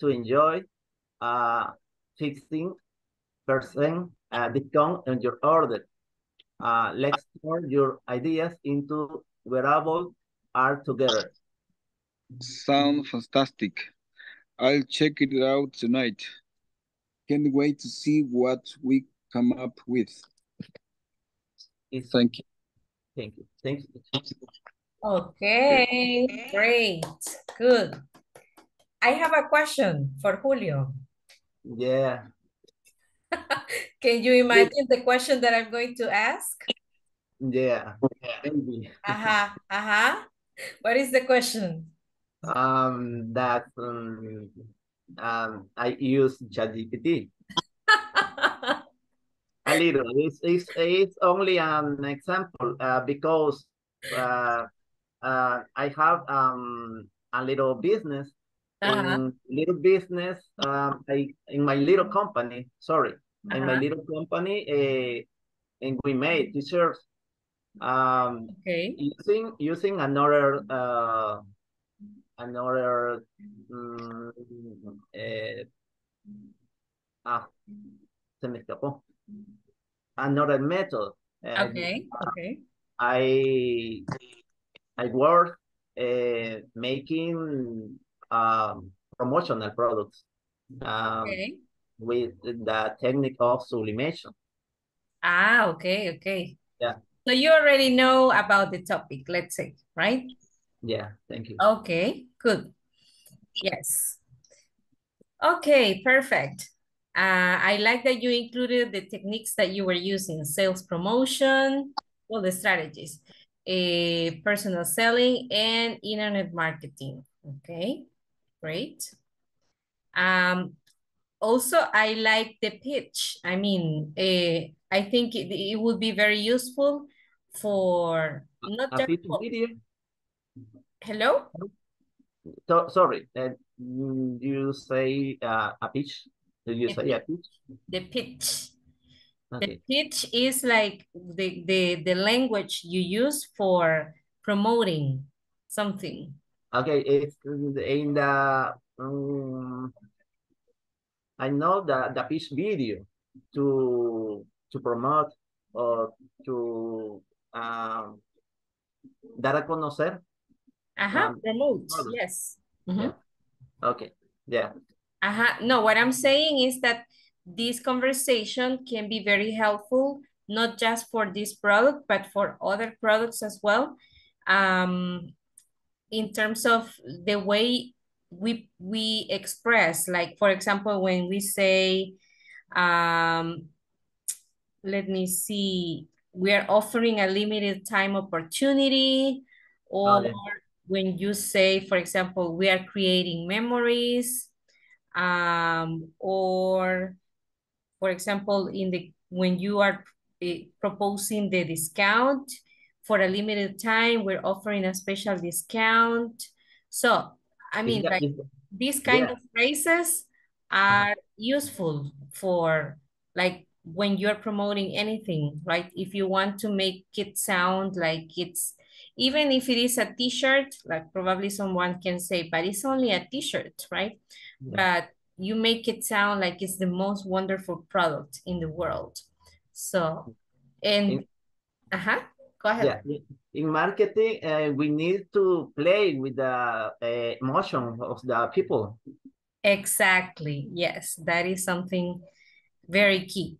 to enjoy uh, 16% uh, discount on your order. Uh, let's turn your ideas into wearable art together. Sound fantastic. I'll check it out tonight. Can't wait to see what we come up with. It's, Thank you. thank you. Thank you. Okay, great, good. I have a question for Julio. Yeah. Can you imagine the question that I'm going to ask? Yeah. Maybe. Ajá, ajá. What is the question? Um, that um, um, I use ChatGPT. A little. It's, it's, it's only an example uh, because uh, uh, I have um, a little business. Uh-huh. In little business, um, I, in my little company, sorry, in my Uh-huh. little company, uh, and we made t-shirts um, Okay. using using another uh, another mm, eh, ah, se me escapó. Another method. Uh, Okay. Okay. I I work uh, making um, promotional products um, Okay. with the technique of sublimation. Ah, okay, okay. Yeah. So you already know about the topic, let's say, right? Yeah, thank you. Okay, good. Yes. Okay, perfect. Uh, I like that you included the techniques that you were using, sales promotion, all the strategies, eh, personal selling, and internet marketing. Okay, great. Um, also, I like the pitch. I mean, eh, I think it, it would be very useful for not just pitch for, hello? So, sorry, uh, you say uh, a pitch? Do you The say a pitch? The pitch. The pitch is like the, the, the language you use for promoting something. Okay, it's in the um, I know the the pitch video to to promote or to um dar a conocer. Ajá, Um, promote, yes. Mhm. Yeah. Okay. Yeah. Ajá, no, what I'm saying is that this conversation can be very helpful, not just for this product, but for other products as well. Um, in terms of the way we we express, like for example, when we say, um, let me see, we are offering a limited time opportunity, or Okay. when you say, for example, we are creating memories, um, or for example, in the when you are eh, proposing the discount for a limited time, we're offering a special discount. So, I mean, that- like is- these kind yeah. of phrases are useful for like when you're promoting anything, right? If you want to make it sound like it's even if it is a t-shirt, like probably someone can say, but it's only a t-shirt, right? Yeah. But you make it sound like it's the most wonderful product in the world. So, and, uh-huh, go ahead. Yeah, in- in marketing, uh, we need to play with the uh, emotion of the people. Exactly. Yes, that is something very key.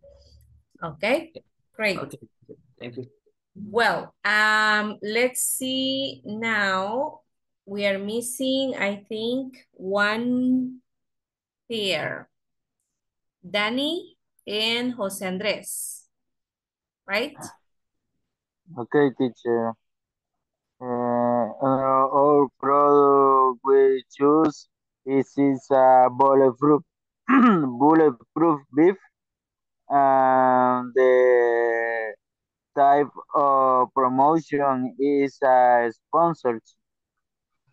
Okay, great. Okay, thank you. Well, um, let's see now. We are missing, I think, one pair. Danny and Jose Andres. Right? Okay, teacher. Uh, uh, our product we choose is, is a bulletproof, bulletproof beef. And the type of promotion is a sponsored.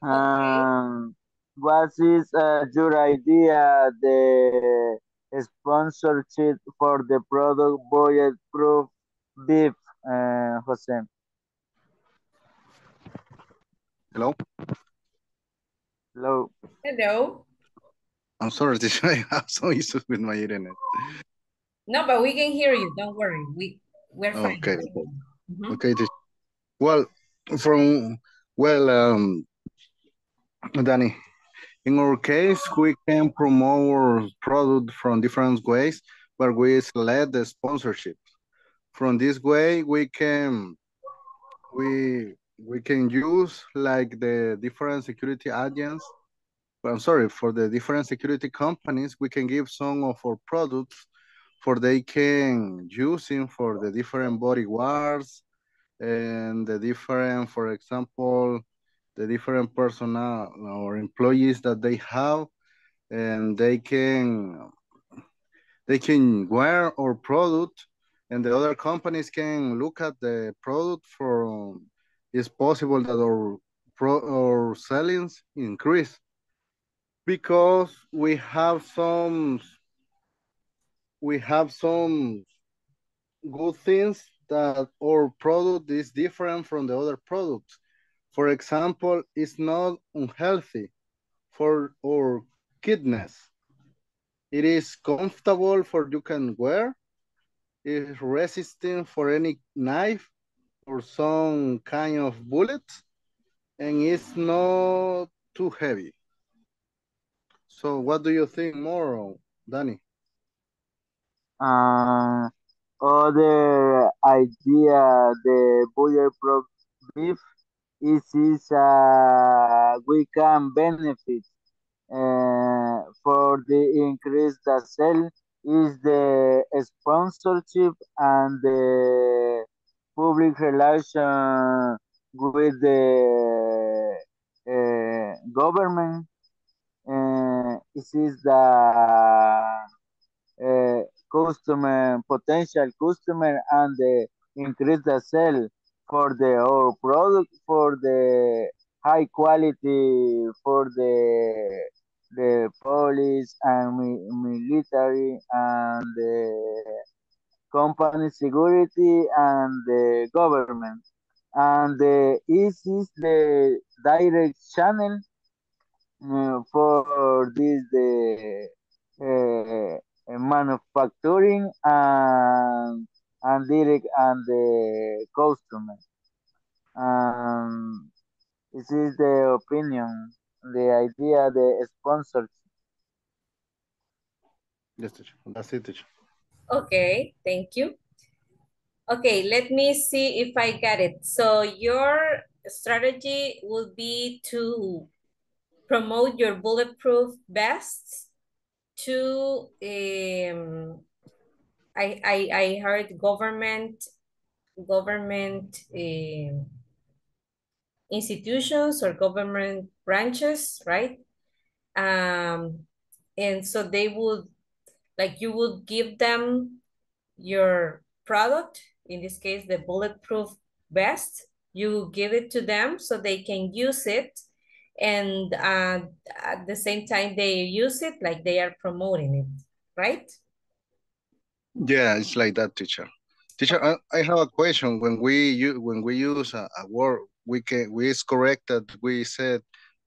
Um, what is uh, your idea, the sponsorship for the product bulletproof beef, uh, Jose? Hello? Hello. Hello. I'm sorry, teacher. I have some issues with my internet. No, but we can hear you. Don't worry. We we're fine. Okay. Mhm. Okay. teacher. Well, from well, um, Danny, in our case, we can promote our product from different ways, but we select the sponsorship. From this way, we can we we can use like the different security agents. I'm sorry for the different security companies. We can give some of our products for they can using for the different body guards and the different, for example, the different personnel or employees that they have, and they can they can wear our product, and the other companies can look at the product for it's possible that our pro our sellings increase because we have some we have some good things that our product is different from the other products. For example, it's not unhealthy for our kidneys. It is comfortable for you can wear. It's resistant for any knife or some kind of bullet. And it's not too heavy. So what do you think more, Danny? Uh, other idea, the bulletproof beef is, is uh, we can benefit uh, for the increase the sale is the sponsorship and the public relation with the uh, government. Uh, this is the uh, customer, potential customer and the increase the sale for the our product for the high quality for the the police and mi military and the company security and the government and the this is the direct channel uh, for this the uh, manufacturing and and direct and the customer. Um, this is the opinion, the idea, the sponsors. Yes, teacher. That's it, teacher. Okay, thank you. Okay, let me see if I get it. So your strategy will be to promote your bulletproof vests to um, I, I I heard government government uh, institutions or government branches, right? Um, and so they would like you would give them your product, in this case, the bulletproof vest, you give it to them so they can use it. And uh, at the same time they use it, like they are promoting it, right? Yeah, it's like that, teacher. Teacher, I, I have a question. When we use when we use a, a word, we can we is correct that we said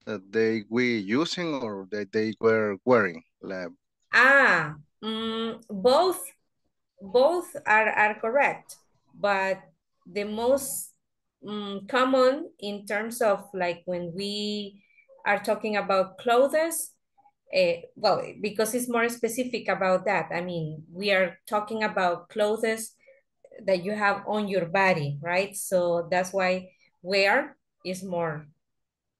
that they we using or that they were wearing. Like, Ah, mm, both both are, are correct, but the most mm, common in terms of like when we are talking about clothes, uh, well, because it's more specific about that. I mean, we are talking about clothes that you have on your body, right? So that's why wear is more,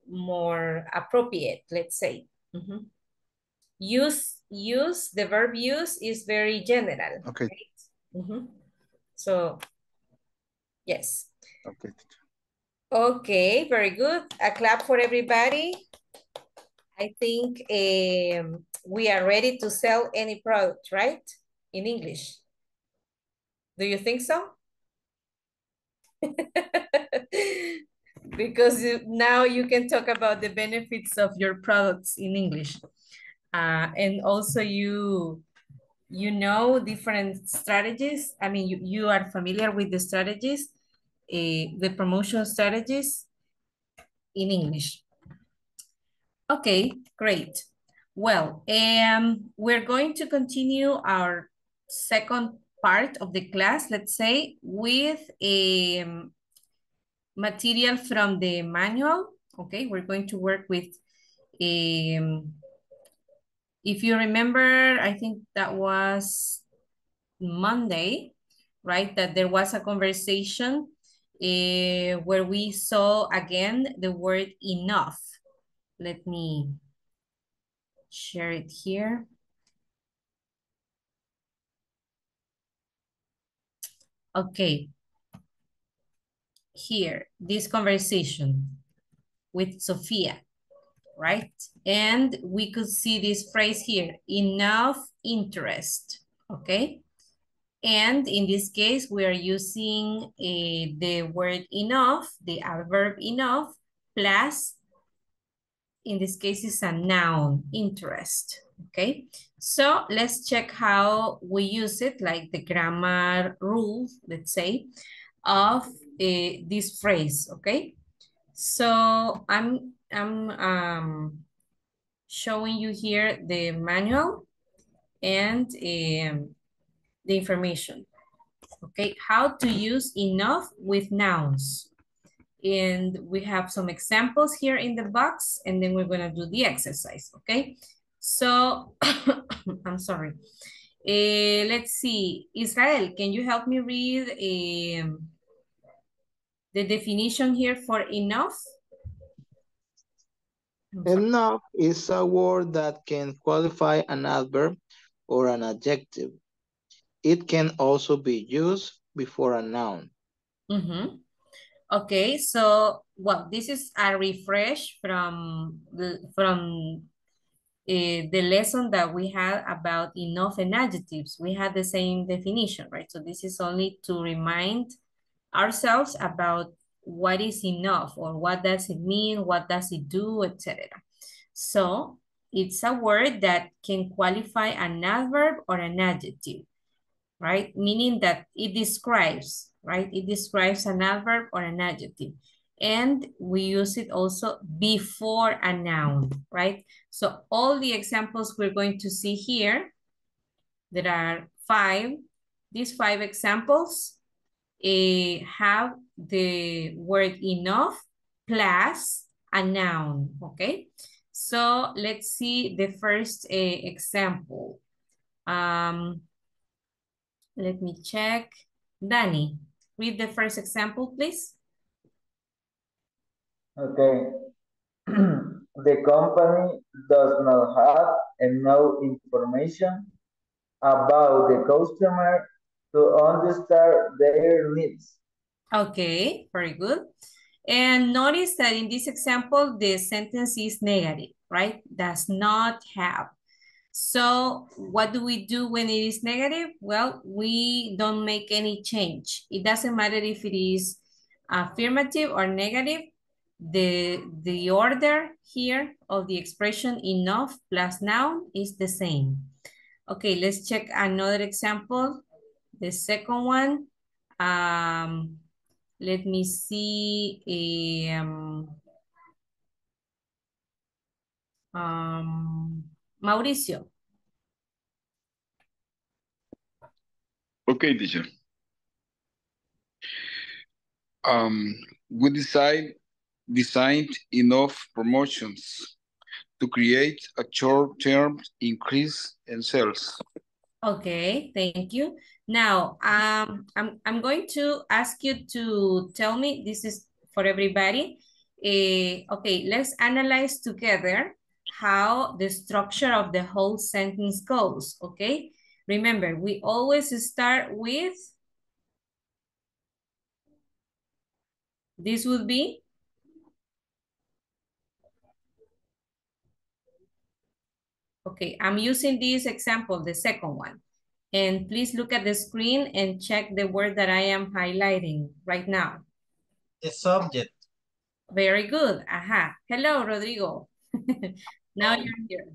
more appropriate, let's say. Mm -hmm. Use, use, the verb use is very general. Okay. Right? Mm -hmm. So, yes. Okay. Okay, very good. A clap for everybody. I think um, we are ready to sell any product, right? In English. Do you think so? because now you can talk about the benefits of your products in English. Uh, and also you you know different strategies. I mean, you, you are familiar with the strategies, uh, the promotion strategies in English. Okay, great. Well, um, we're going to continue our second part of the class, let's say, with a um, material from the manual. Okay, we're going to work with, um, if you remember, I think that was Monday, right? That there was a conversation uh, where we saw again the word enough. Let me share it here. Okay. Here, this conversation. with Sophia, right? And we could see this phrase here, enough interest, okay? And in this case, we are using uh, the word enough, the adverb enough, plus, in this case, is a noun, interest, okay? So let's check how we use it, like the grammar rules, let's say, of uh, this phrase, okay? So I'm, I'm um, showing you here the manual and um, the information. Okay, how to use enough with nouns. And we have some examples here in the box, and then we're gonna do the exercise, okay? So, I'm sorry. Uh, let's see, Israel, can you help me read um, the definition here for enough? Enough is a word that can qualify an adverb or an adjective. It can also be used before a noun. Mm -hmm. Okay, so well, this is a refresh from the from uh, the lesson that we had about enough and adjectives. We had the same definition, right? So this is only to remind ourselves about what is enough or what does it mean, what does it do, etc. So it's a word that can qualify an adverb or an adjective right? Meaning that it describes, right? It describes an adverb or an adjective. And we use it also before a noun, right? So all the examples we're going to see here, there are five, these five examples uh, have the word enough plus a noun, okay? So let's see the first uh, example. Um, let me check. Danny, read the first example, please. Okay. the company does not have enough information about the customer to understand their needs. Okay, very good. And notice that in this example, the sentence is negative, right? Does not have. So what do we do when it is negative? Well, we don't make any change. It doesn't matter if it is affirmative or negative. The, the order here of the expression enough plus noun is the same. Okay, let's check another example. The second one, um, let me see. Um, um, Mauricio. Okay, teacher. Um, we decide designed enough promotions to create a short-term increase in sales. Okay, thank you. Now, um, I'm, I'm going to ask you to tell me, this is for everybody. Uh, okay, let's analyze together how the structure of the whole sentence goes, okay? Remember, we always start with, this would be, okay, I'm using this example, the second one. And please look at the screen and check the word that I am highlighting right now. The subject. Very good. Aha. Hello, Rodrigo. Now you're here.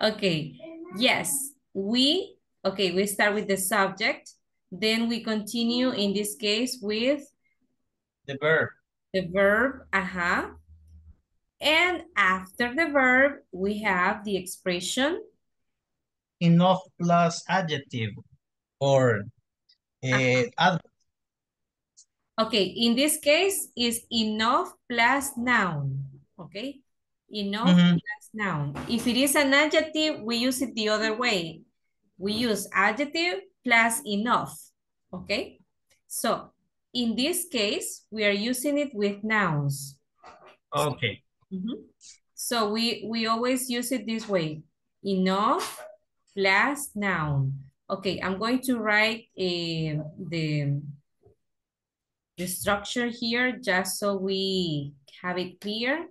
Okay. Yes, we, okay, we start with the subject. Then we continue in this case with the verb. The verb, aha. And after the verb, we have the expression enough plus adjective or uh, adverb. Okay, in this case is enough plus noun. Okay, enough mm -hmm. plus noun. If it is an adjective, we use it the other way. We use adjective plus enough, okay? So, in this case, we are using it with nouns. Okay. Mm-hmm. So we, we always use it this way. Enough plus noun. Okay, I'm going to write a the, the structure here just so we have it clear.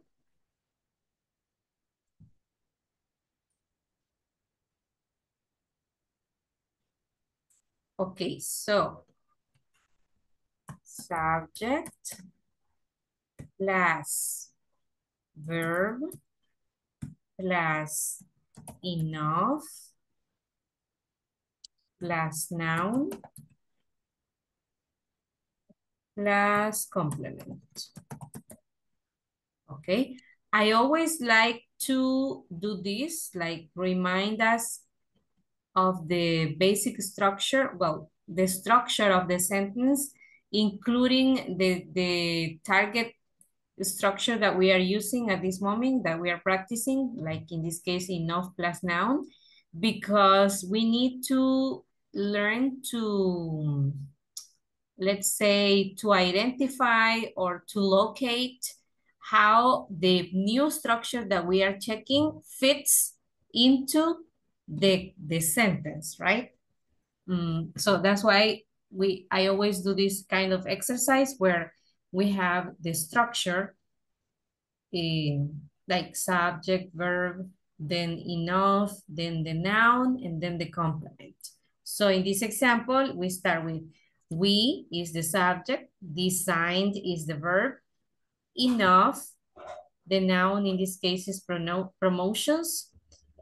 Okay, so subject plus verb plus enough plus noun plus complement. Okay, I always like to do this, like remind us of the basic structure, well, the structure of the sentence, including the, the target structure that we are using at this moment that we are practicing, like in this case, enough plus noun, because we need to learn to, let's say, to identify or to locate how the new structure that we are checking fits into the, the sentence, right? Mm, so that's why we I always do this kind of exercise where we have the structure in like subject, verb, then enough, then the noun, and then the complement. So in this example, we start with we is the subject, designed is the verb, enough, the noun in this case is promotions,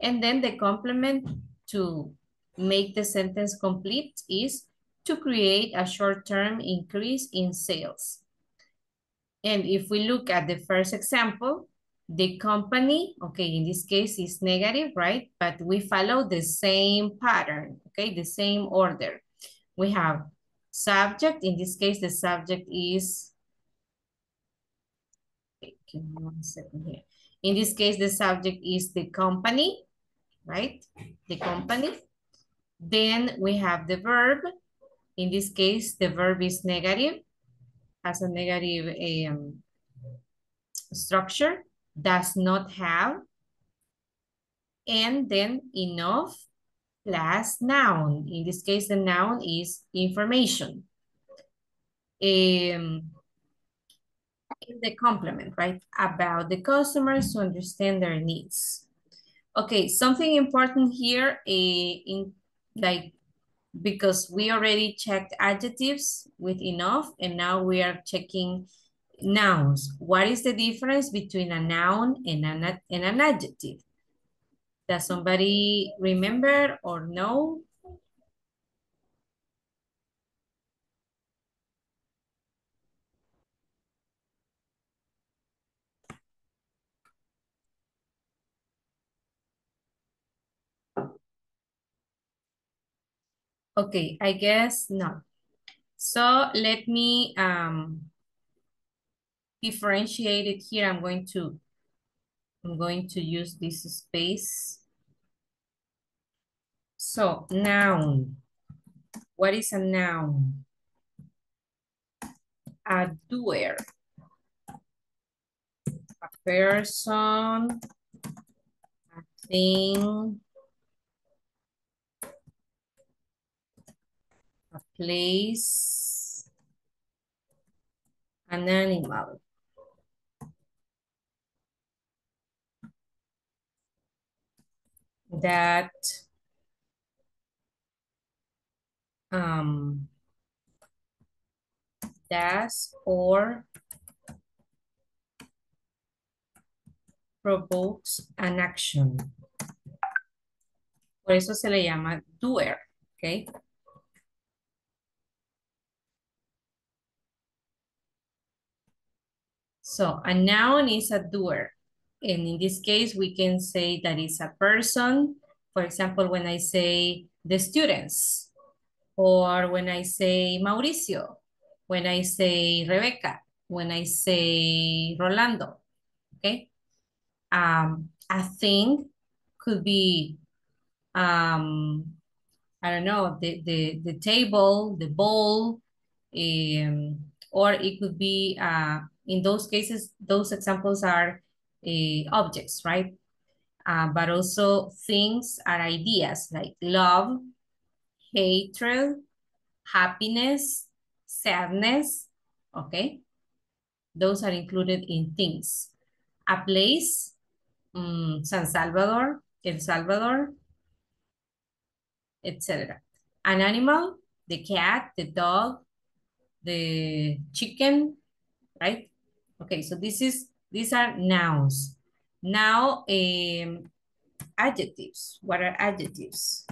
and then the complement to make the sentence complete is to create a short-term increase in sales. And if we look at the first example, the company, okay, in this case is negative, right? But we follow the same pattern, okay, the same order. We have subject, in this case, the subject is, okay, give me one second here. In this case, the subject is the company, right? The company. Then we have the verb. In this case, the verb is negative, has a negative um, structure, does not have, and then enough plus noun. In this case, the noun is information. Um, the complement, right? About the customers to understand their needs. Okay, something important here uh, in like because we already checked adjectives with enough and now we are checking nouns. What is the difference between a noun and an, and an adjective? Does somebody remember or know? Okay, I guess not. So let me um, differentiate it here. I'm going to I'm going to use this space. So noun. What is a noun? A doer. A person, a thing, place, an animal. That um, does or provokes an action. Por eso se le llama doer, ¿ok? So a noun is a doer. And in this case, we can say that it's a person. For example, when I say the students, or when I say Mauricio, when I say Rebecca, when I say Rolando, okay? Um, a thing could be, um, I don't know, the, the, the table, the bowl, um, or it could be, uh, in those cases, those examples are uh, objects, right? Uh, but also things are ideas like love, hatred, happiness, sadness, okay? Those are included in things. A place, um, San Salvador, El Salvador, etc. An animal, the cat, the dog, the chicken, right? Okay, so this is these are nouns. Now, um, adjectives. What are adjectives?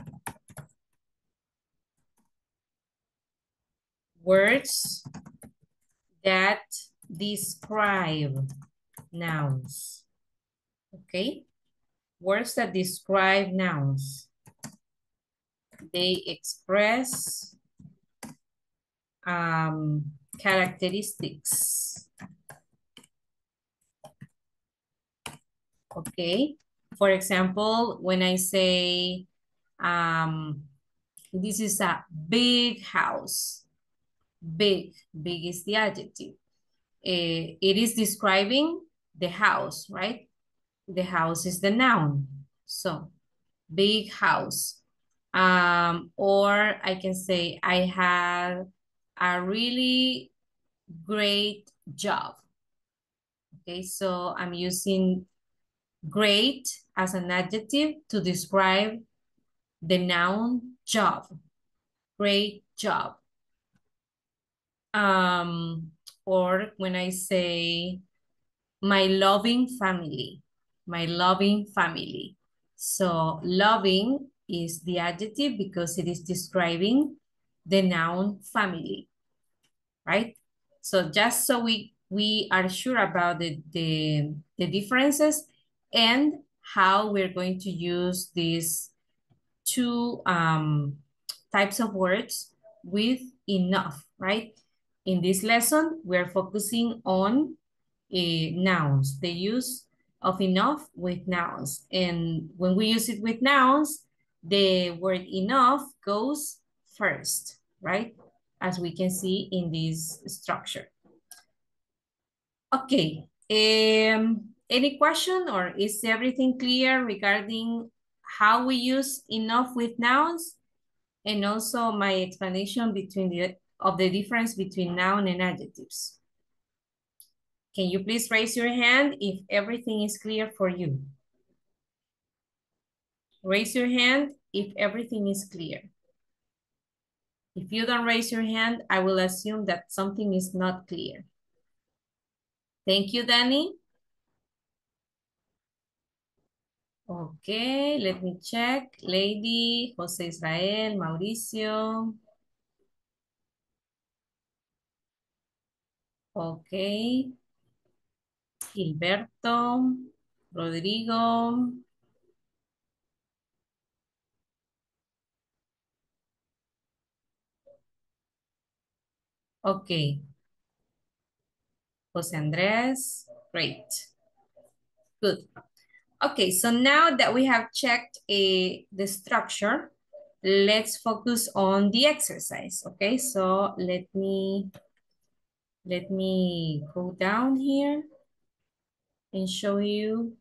Words that describe nouns. Okay? Words that describe nouns. They express um, characteristics. Okay? For example, when I say, um, this is a big house. Big, big is the adjective. Uh, it is describing the house, right? The house is the noun. So, big house. Um, or I can say, I have a really great job. Okay, so I'm using great as an adjective to describe the noun job. Great job. Um, or when I say my loving family, my loving family. So loving is the adjective because it is describing the noun family, right? So just so we, we are sure about the, the, the differences and how we're going to use these two um, types of words with enough, right? In this lesson, we're focusing on uh, nouns, the use of enough with nouns. And when we use it with nouns, the word enough goes first, right? As we can see in this structure. Okay, um, any question or is everything clear regarding how we use enough with nouns? And also my explanation between the of the difference between noun and adjectives. Can you please raise your hand if everything is clear for you? Raise your hand if everything is clear. If you don't raise your hand, I will assume that something is not clear. Thank you, Danny. Okay, let me check. Lady, Jose Israel, Mauricio. Okay. Gilberto, Rodrigo. Okay. Jose Andres, great. Good. Okay, so now that we have checked a, the structure, let's focus on the exercise, okay? So let me, let me go down here and show you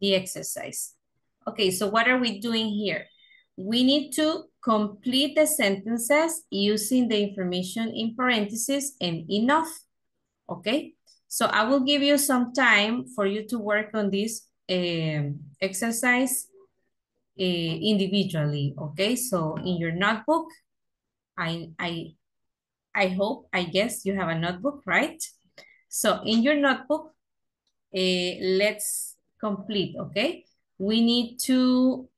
the exercise. Okay, so what are we doing here? We need to complete the sentences using the information in parentheses and enough, okay? So I will give you some time for you to work on this um, exercise uh, individually, okay? So in your notebook, I, I, I hope, I guess you have a notebook, right? So in your notebook, uh, let's complete, okay? We need to,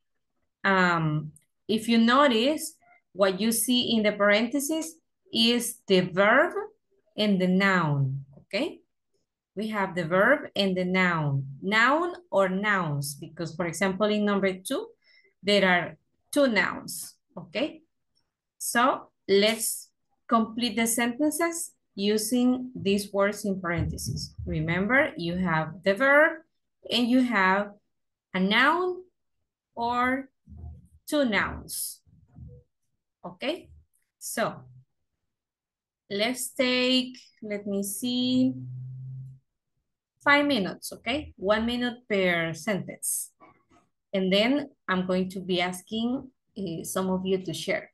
um, if you notice, what you see in the parentheses is the verb and the noun, okay? We have the verb and the noun. Noun or nouns, because for example, in number two, there are two nouns, okay? So let's complete the sentences using these words in parentheses. Remember, you have the verb and you have a noun or two nouns. Okay, so let's take, let me see, five minutes, okay? One minute per sentence. And then I'm going to be asking uh, some of you to share.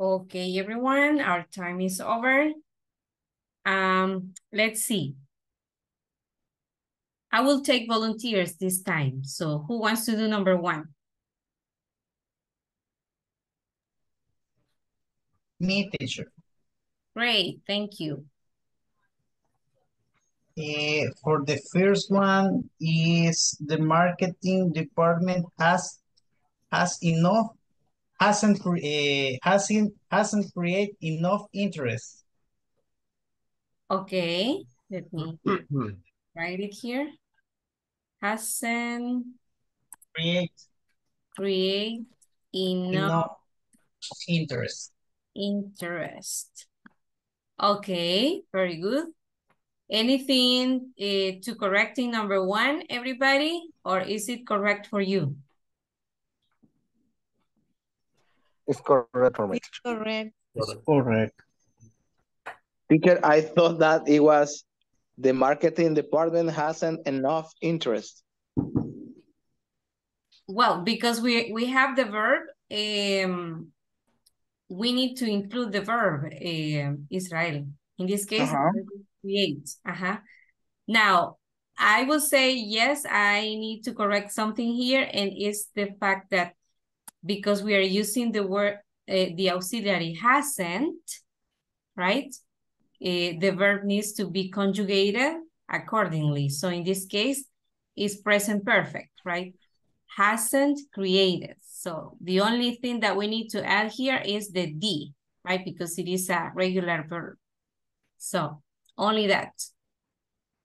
Okay, everyone, our time is over. Um, let's see. I will take volunteers this time. So who wants to do number one? Me, teacher. Great, thank you. Eh, for the first one is the marketing department has has enough hasn't cre- eh, hasn't hasn't create enough interest. Okay, let me write it here. Hasn't Create create enough enough interest. interest. Okay, very good. Anything uh, to correcting number one, everybody? Or is it correct for you? It's correct for me. It's correct. It's Correct. Teacher, I thought that it was the marketing department hasn't enough interest. Well, because we, we have the verb, um, we need to include the verb, um, Israel. In this case, Uh-huh. create. Uh-huh. Now, I will say, yes, I need to correct something here, and it's the fact that because we are using the word, uh, the auxiliary hasn't, right? Uh, the verb needs to be conjugated accordingly. So in this case, it's present perfect, right? Hasn't created. So the only thing that we need to add here is the D, right? Because it is a regular verb. So only that.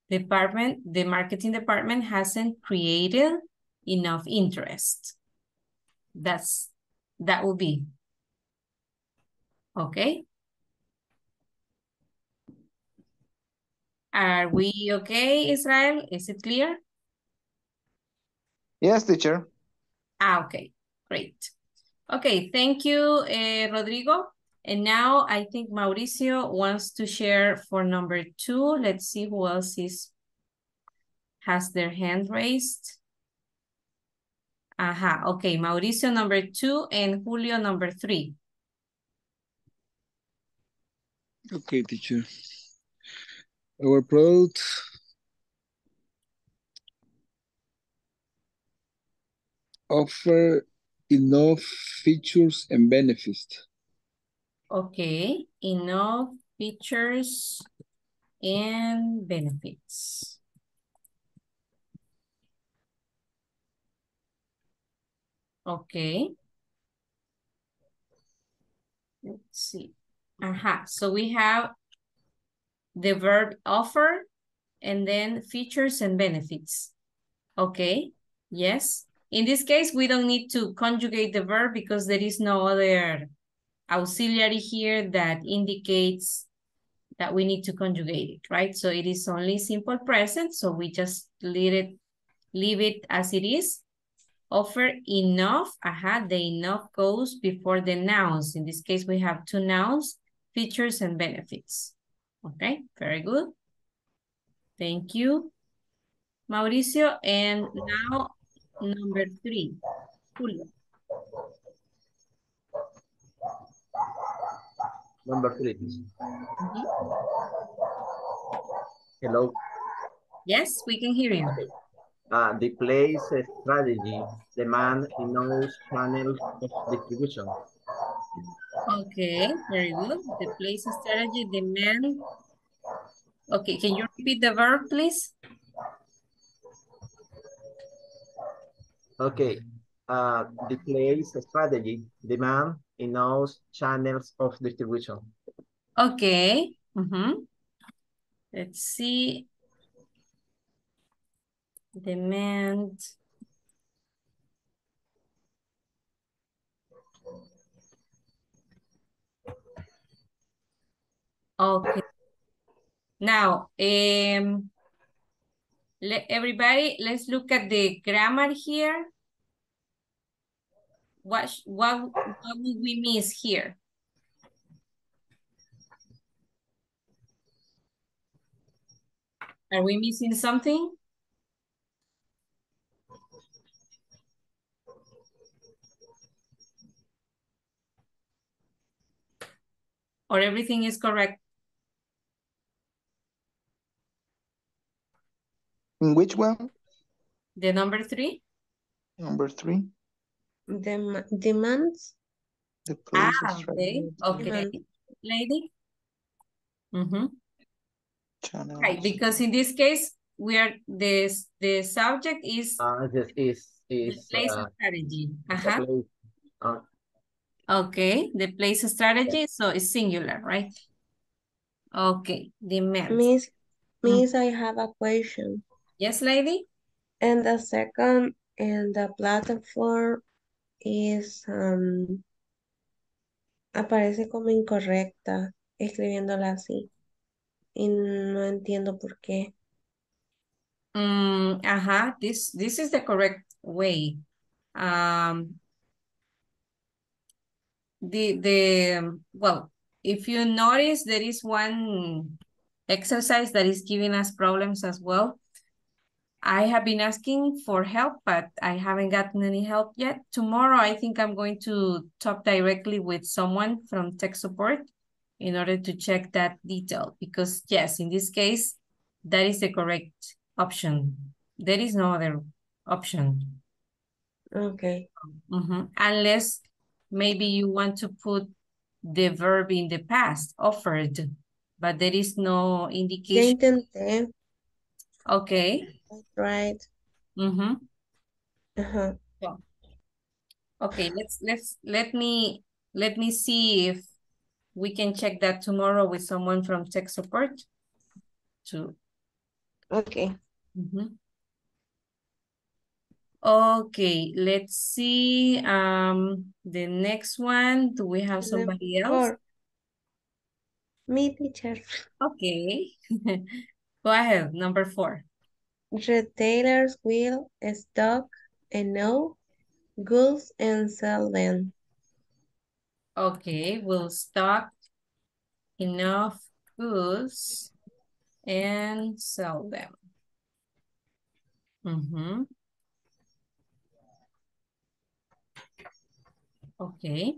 Department, the marketing department hasn't created enough interest. That's, that will be. Okay. Are we okay, Israel? Is it clear? Yes, teacher. Ah, okay, great. Okay, thank you, eh, Rodrigo. And now I think Mauricio wants to share for number two. Let's see who else is has their hand raised. Aha, okay, Mauricio number two and Julio number three. Okay, teacher. Our product offer enough features and benefits. Okay, enough features and benefits. Okay. Let's see. Aha, so we have the verb offer and then features and benefits. Okay, yes. In this case, we don't need to conjugate the verb because there is no other auxiliary here that indicates that we need to conjugate it, right? So it is only simple present, so we just leave it, leave it as it is. Offer enough, aha, the enough goes before the nouns. In this case, we have two nouns, features and benefits. Okay, very good. Thank you, Mauricio. And now, number three, Julio. Number three. Mhm. Hello. Yes, we can hear you. Uh, the place strategy demand enough channels of distribution. Okay, very good. The place strategy demand. Okay, can you repeat the verb, please? Okay. Uh, the place strategy demand enough channels of distribution. Okay. Mm -hmm. Let's see. Demand. Okay. Now, um, let everybody, let's look at the grammar here. What, what, what would we miss here? Are we missing something? Or everything is correct? In which one? The number three? Number three. The demands. The place Ah, okay, okay. Demand. Lady? Mm-hmm. channel. Right, because in this case, we are, this, the subject is Uh, yes, is, the is, place uh, strategy. Uh-huh. place. Uh, Okay, the place strategy, so it's singular, right? Okay, demands. Miss, Mm. Miss, I have a question. Yes, lady? And the second and the platform is um aparece como incorrecta escribiéndola así. Y no entiendo por qué. Mm, uh-huh, this, this is the correct way. Um, the, the, well, if you notice, there is one exercise that is giving us problems as well. I have been asking for help, but I haven't gotten any help yet. Tomorrow, I think I'm going to talk directly with someone from tech support in order to check that detail. Because yes, in this case, that is the correct option. There is no other option. Okay. mm -hmm. Unless maybe you want to put the verb in the past, offered, but there is no Ya indication. intenté, Okay. right. Mm-hmm. Ajá. Okay, let's let's let me let me see if we can check that tomorrow with someone from tech support. To Okay. Mhm. Okay, let's see. Um, the next one. Do we have somebody else? Me, teacher. Okay. Go ahead, number four. Retailers will stock enough goods and sell them. Okay, we'll stock enough goods and sell them. Mm-hmm. Okay.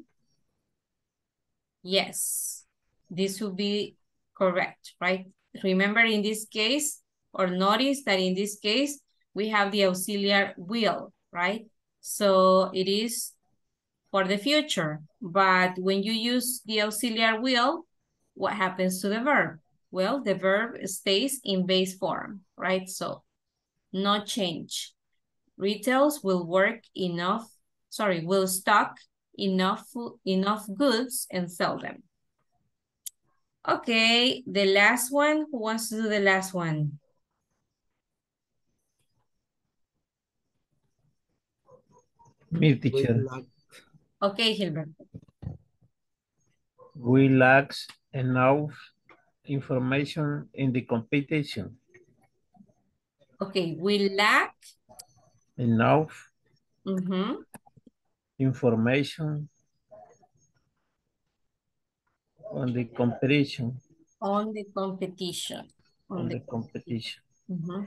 Yes, this will be correct, right? Remember in this case, or notice that in this case, we have the auxiliary will, right? So it is for the future. But when you use the auxiliary will, what happens to the verb? Well, the verb stays in base form, right? So no change. Retails will work enough, sorry, will stock enough, enough goods and sell them. Okay, the last one, who wants to do the last one? Me, teacher. Okay, Gilbert. We lack enough information in the competition. Okay, we lack Enough mhm, information on the competition. on the competition. On the competition. Mhm.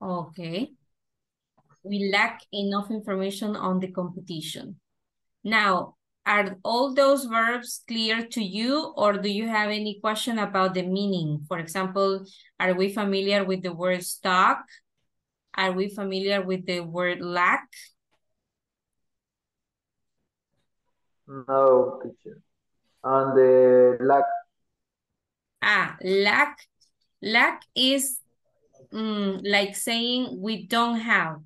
Okay. We lack enough information on the competition. Now, are all those verbs clear to you or do you have any question about the meaning? For example, are we familiar with the word stock? Are we familiar with the word lack? No, teacher. And the lack, Ah, lack. Lack is mm, like saying we don't have.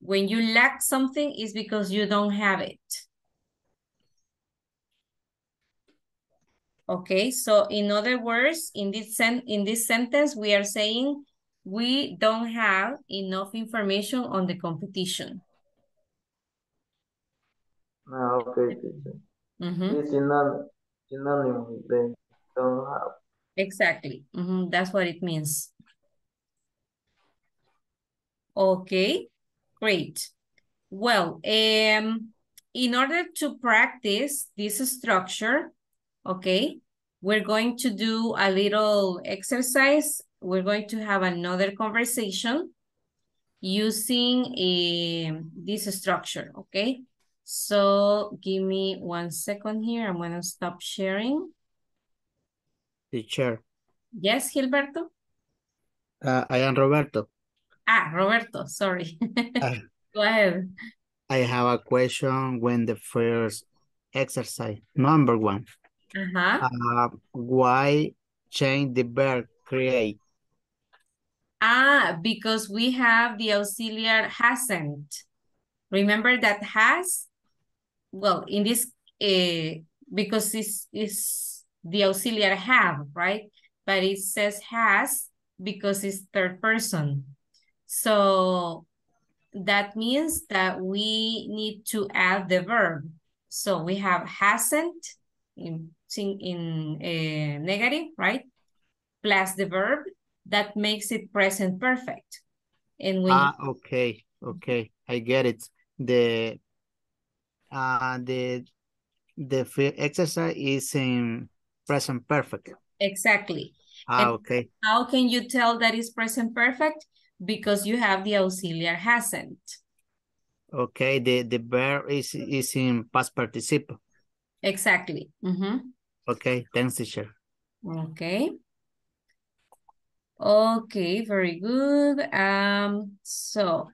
When you lack something, it's because you don't have it. Okay, so in other words, in this sen in this sentence, we are saying we don't have enough information on the competition. no, okay, teacher. Mhm. It's synonym, synonym, they don't have. Exactly. Mhm, That's what it means. Okay, great. Well, um, in order to practice this structure, okay, we're going to do a little exercise. We're going to have another conversation using um, this structure, okay? So give me one second here. I'm gonna stop sharing. Teacher, Yes, Gilberto? uh, I am Roberto. Ah, Roberto, sorry. Uh, Go ahead. I have a question when the first exercise, number one. Uh-huh. Uh, why change the verb create? Ah, because we have the auxiliary hasn't. Remember that has? Well, in this, uh, because this is the auxiliary have, right? But it says has because it's third person. So that means that we need to add the verb. So we have hasn't in, in uh, negative, right? Plus the verb that makes it present perfect. And when Ah, okay, okay, I get it. The uh the the exercise is in present perfect. exactly. Ah, And okay, how can you tell that is present perfect? Because you have the auxiliary hasn't. okay. The the verb is is in past participle. Exactly. Mhm. Okay, thanks, teacher. Okay. Okay, very good. Um, so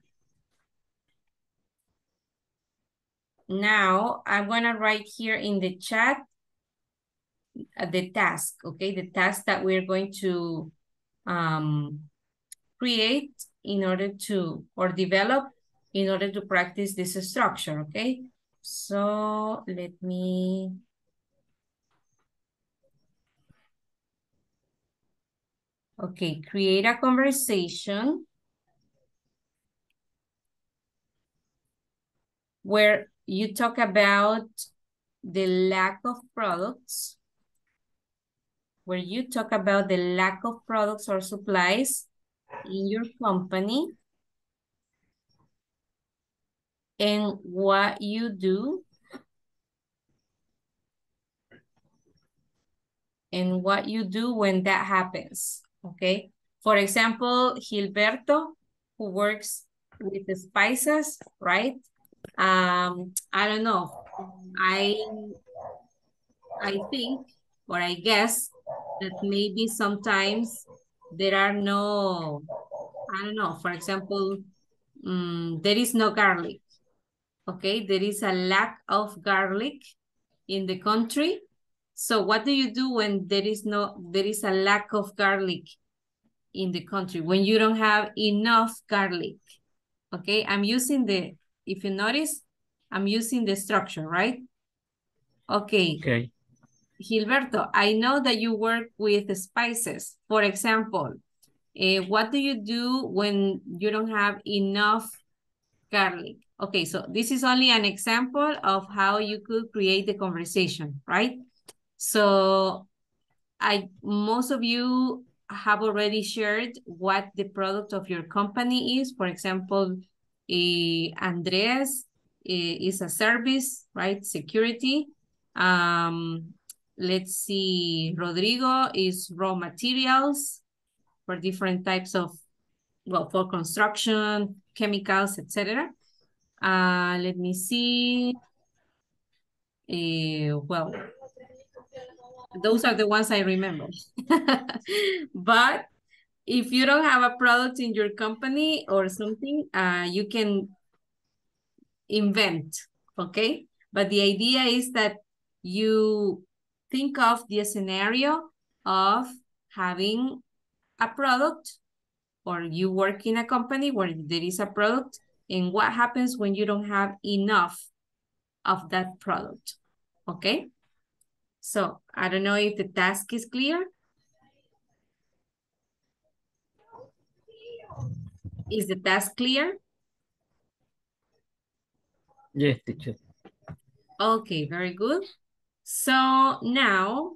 now I'm gonna write here in the chat uh, the task, okay? The task that we're going to um, create in order to, or develop in order to practice this structure, okay? So let me Okay, create a conversation where you talk about the lack of products, where you talk about the lack of products or supplies in your company and what you do and what you do when that happens, okay? For example, Gilberto, who works with the spices, right? Um, I don't know. I I think or I guess that maybe sometimes there are no, I don't know, for example, mm, there is no garlic. Okay, there is a lack of garlic in the country. So what do you do when there is no, there is a lack of garlic in the country, when you don't have enough garlic? Okay, I'm using the, if you notice, I'm using the structure, right? Okay. Okay. Gilberto, I know that you work with spices. For example, eh, what do you do when you don't have enough garlic? Okay, so this is only an example of how you could create the conversation, right? So I most of you have already shared what the product of your company is. For example, eh, Andreas eh, is a service, right? Security. Um, let's see, Rodrigo is raw materials for different types of, well, for construction, chemicals, etc. Uh, let me see. Eh, well, those are the ones I remember. but if you don't have a product in your company or something, uh, you can invent, okay? But the idea is that you think of the scenario of having a product or you work in a company where there is a product and what happens when you don't have enough of that product, okay? So I don't know if the task is clear. Is the task clear? Yes, teacher. Okay, very good. So now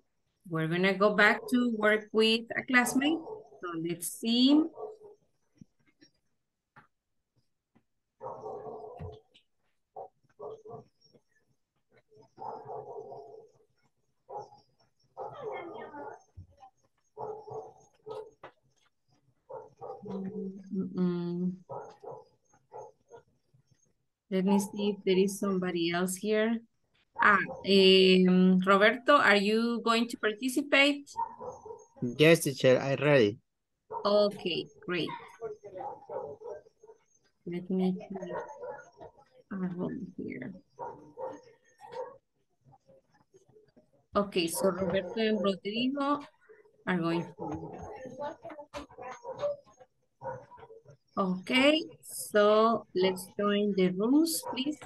we're gonna go back to work with a classmate. So let's see. Mm, mm. Let me see if there is somebody else here. Ah, um, Roberto, are you going to participate? Yes, teacher, I'm ready. Okay, great. Let me click on here. Okay, so Roberto and Rodrigo are going to. Okay, so let's join the rooms, please.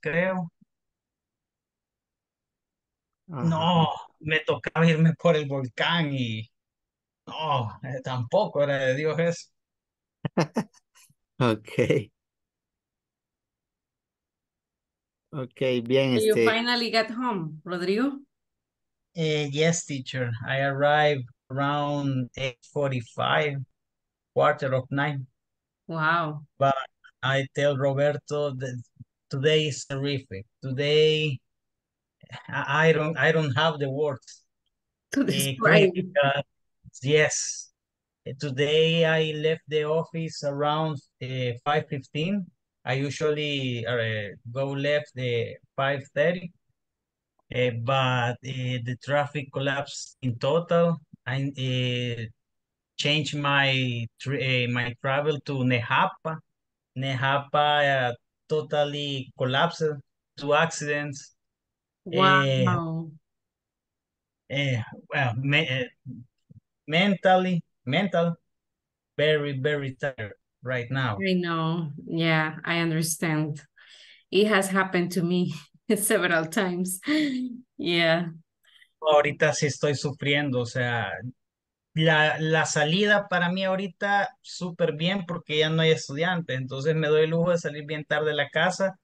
Creo. Ajá. No, me tocaba irme por el volcán y no, eh, tampoco era de Dios eso. Ok. Ok, bien, you este. finally got home, Rodrigo? Eh, yes, teacher. I arrived around 8:45, quarter of nine. Wow. But I tell Roberto that today is terrific. Today, I don't, I don't have the words. To Eh, describe. because, yes, eh, today I left the office around uh, 5:15. I usually uh, go left the 5:30. Uh, but uh, the traffic collapsed in total. I uh, changed my uh, my travel to Nejapa. Nejapa uh, totally collapsed. Two accidents. Uh, Wow. uh, well, me uh, mentally, mental, very, very tired right now. I know. Yeah, I understand. It has happened to me several times. Yeah. Ahorita sí estoy sufriendo, o sea, la, la salida para mí ahorita súper bien porque ya no hay estudiantes, entonces me doy el lujo de salir bien tarde de la casa,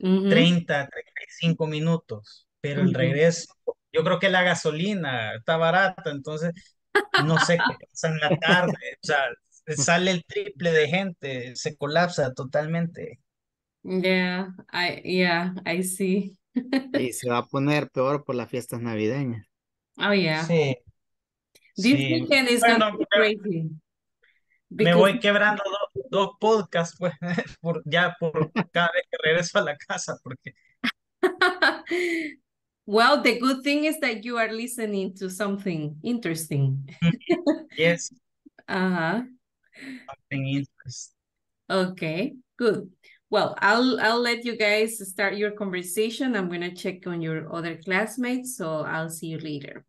Ujú. 30, 35 minutos, pero el regreso, yo creo que la gasolina está barata, entonces no sé qué pasa en la tarde, o sea, sale el triple de gente, se colapsa totalmente. Yeah, I yeah, I see. Y se va a poner peor por las fiestas navideñas. Oh yeah. Sí, This sí. weekend is gonna be crazy. me Because voy quebrando do- dos podcasts, pues, por, ya por cada vez que regreso a la casa, porque well, the good thing is that you are listening to something interesting. yes, Uh-huh. something interesting. Okay, good. Well, I'll I'll let you guys start your conversation. I'm gonna check on your other classmates, so I'll see you later.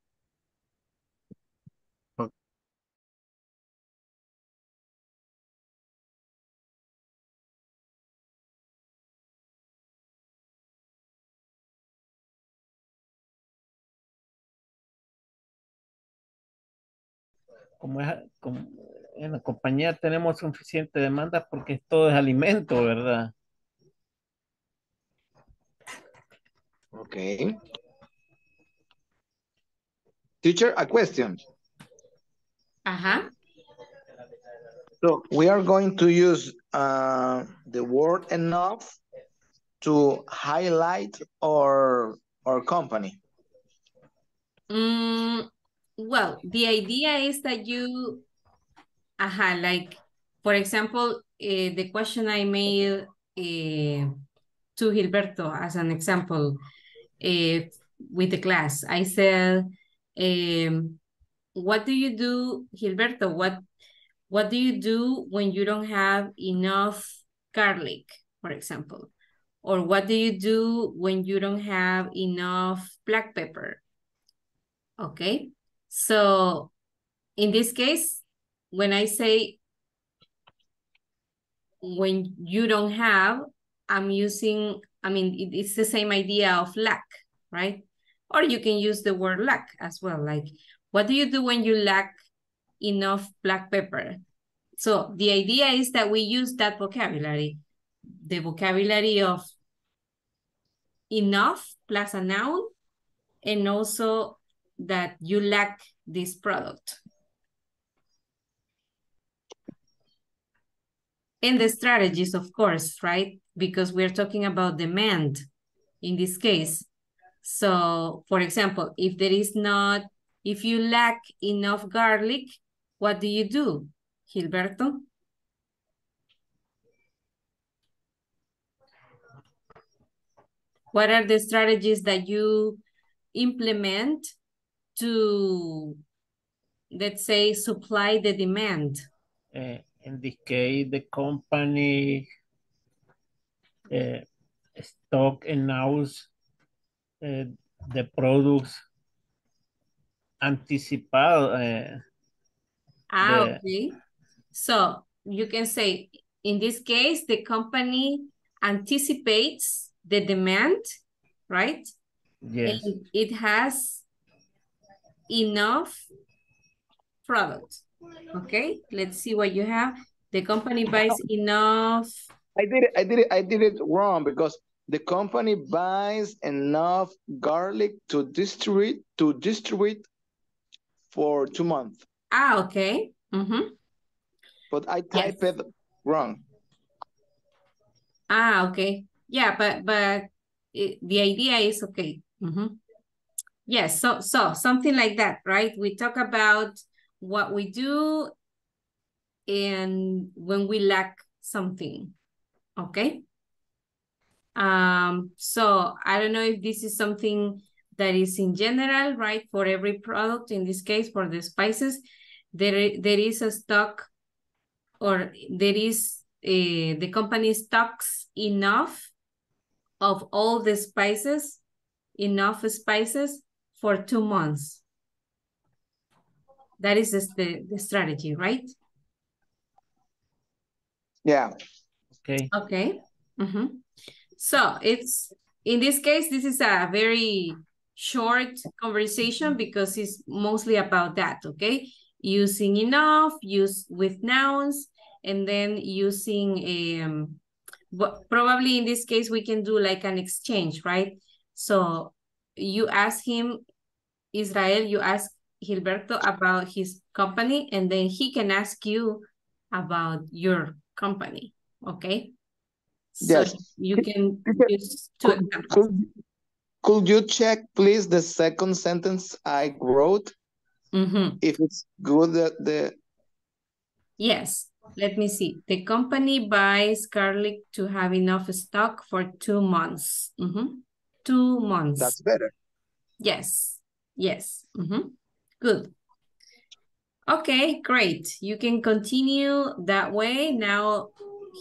Como es, como en la compañía tenemos suficiente demanda porque todo es alimento, ¿verdad? Okay. Teacher, a question. Ajá. So we are going to use uh, the word enough to highlight our, our company. Mm, well, the idea is that you, aha, like, for example, uh, the question I made uh, to Gilberto as an example uh, with the class, I said, um, what do you do, Gilberto? What what do you do when you don't have enough garlic, for example? Or what do you do when you don't have enough black pepper? Okay, so in this case, when I say when you don't have, I'm using, I mean, it, it's the same idea of lack, right? Or you can use the word lack as well. Like, what do you do when you lack enough black pepper? So the idea is that we use that vocabulary, the vocabulary of enough plus a noun, and also that you lack this product. And the strategies, of course, right? Because we're talking about demand in this case. So, for example, if there is not, if you lack enough garlic, what do you do, Gilberto? What are the strategies that you implement to, let's say, supply the demand? Uh, in this case, the company uh, stock announce uh, the products anticipado. Uh, ah, the, okay. So you can say, in this case, the company anticipates the demand, right? Yes. And it has enough product. Okay, let's see what you have. The company buys enough. I did it, I did it, I did it wrong because the company buys enough garlic to distribute to distribute for two months. Ah, okay. Mm -hmm. But I typed yes. it wrong. Ah, okay. Yeah, but but it, the idea is okay. Mm -hmm. Yes, so so something like that, right? We talk about what we do and when we lack something, okay? Um, so I don't know if this is something that is in general, right? For every product, in this case, for the spices, there, there is a stock or there is a, the company stocks enough of all the spices, enough spices for two months. That is the, the strategy, right? Yeah. Okay. Okay. Mm -hmm. So it's, in this case, this is a very short conversation because it's mostly about that, okay? Using enough, use with nouns, and then using, um, but probably in this case, we can do like an exchange, right? So you ask him, Israel, you ask Gilberto about his company, and then he can ask you about your company, okay? So yes. you can use two could, could, could, you check, please, the second sentence I wrote? Mm -hmm. If it's good that the... Yes, let me see. The company buys garlic to have enough stock for two months. Mm -hmm. Two months. That's better. Yes, yes. Mm -hmm. Good. Okay, great. You can continue that way. Now,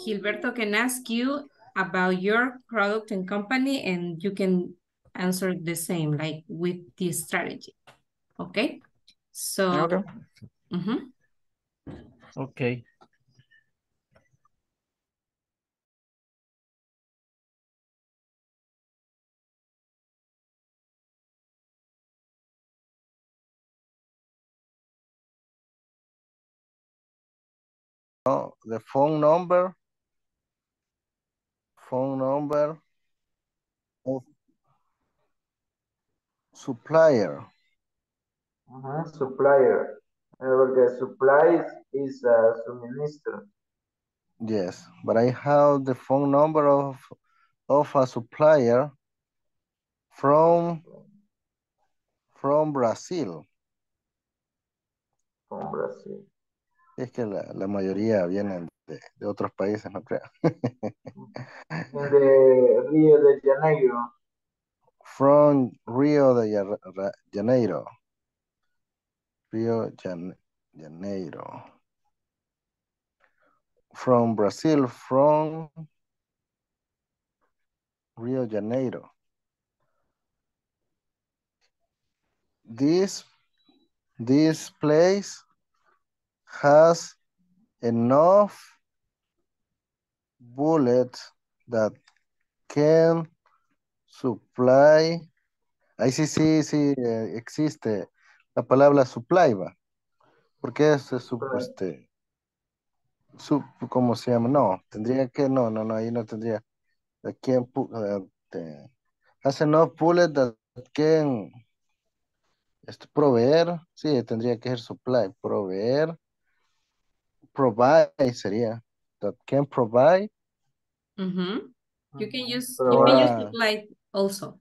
Gilberto can ask you about your product and company, and you can answer the same, like with this strategy. Okay? So, okay. Mm -hmm. Okay. No, the phone number, phone number of supplier. Ajá, supplier. Eh, Porque supplies is uh, suministro. Yes, but I have the phone number of of a supplier from from Brazil. From Brazil. Es que la, la mayoría vienen de, de otros países, no creo. The Rio de Janeiro. From Rio de Janeiro. Rio Jan- Janeiro. From Brazil, from Rio Janeiro. This this place has enough bullets that can supply. Ahí sí, sí, sí eh, existe la palabra supply, va. Porque es, es sup- este, sup- ¿cómo se llama? No, tendría que, no, no, no, ahí no tendría. Can uh, the- has enough bullets that can este, proveer, sí, tendría que ser supply, proveer, provide sería, that can provide, Mhm. You can use you can use supply also.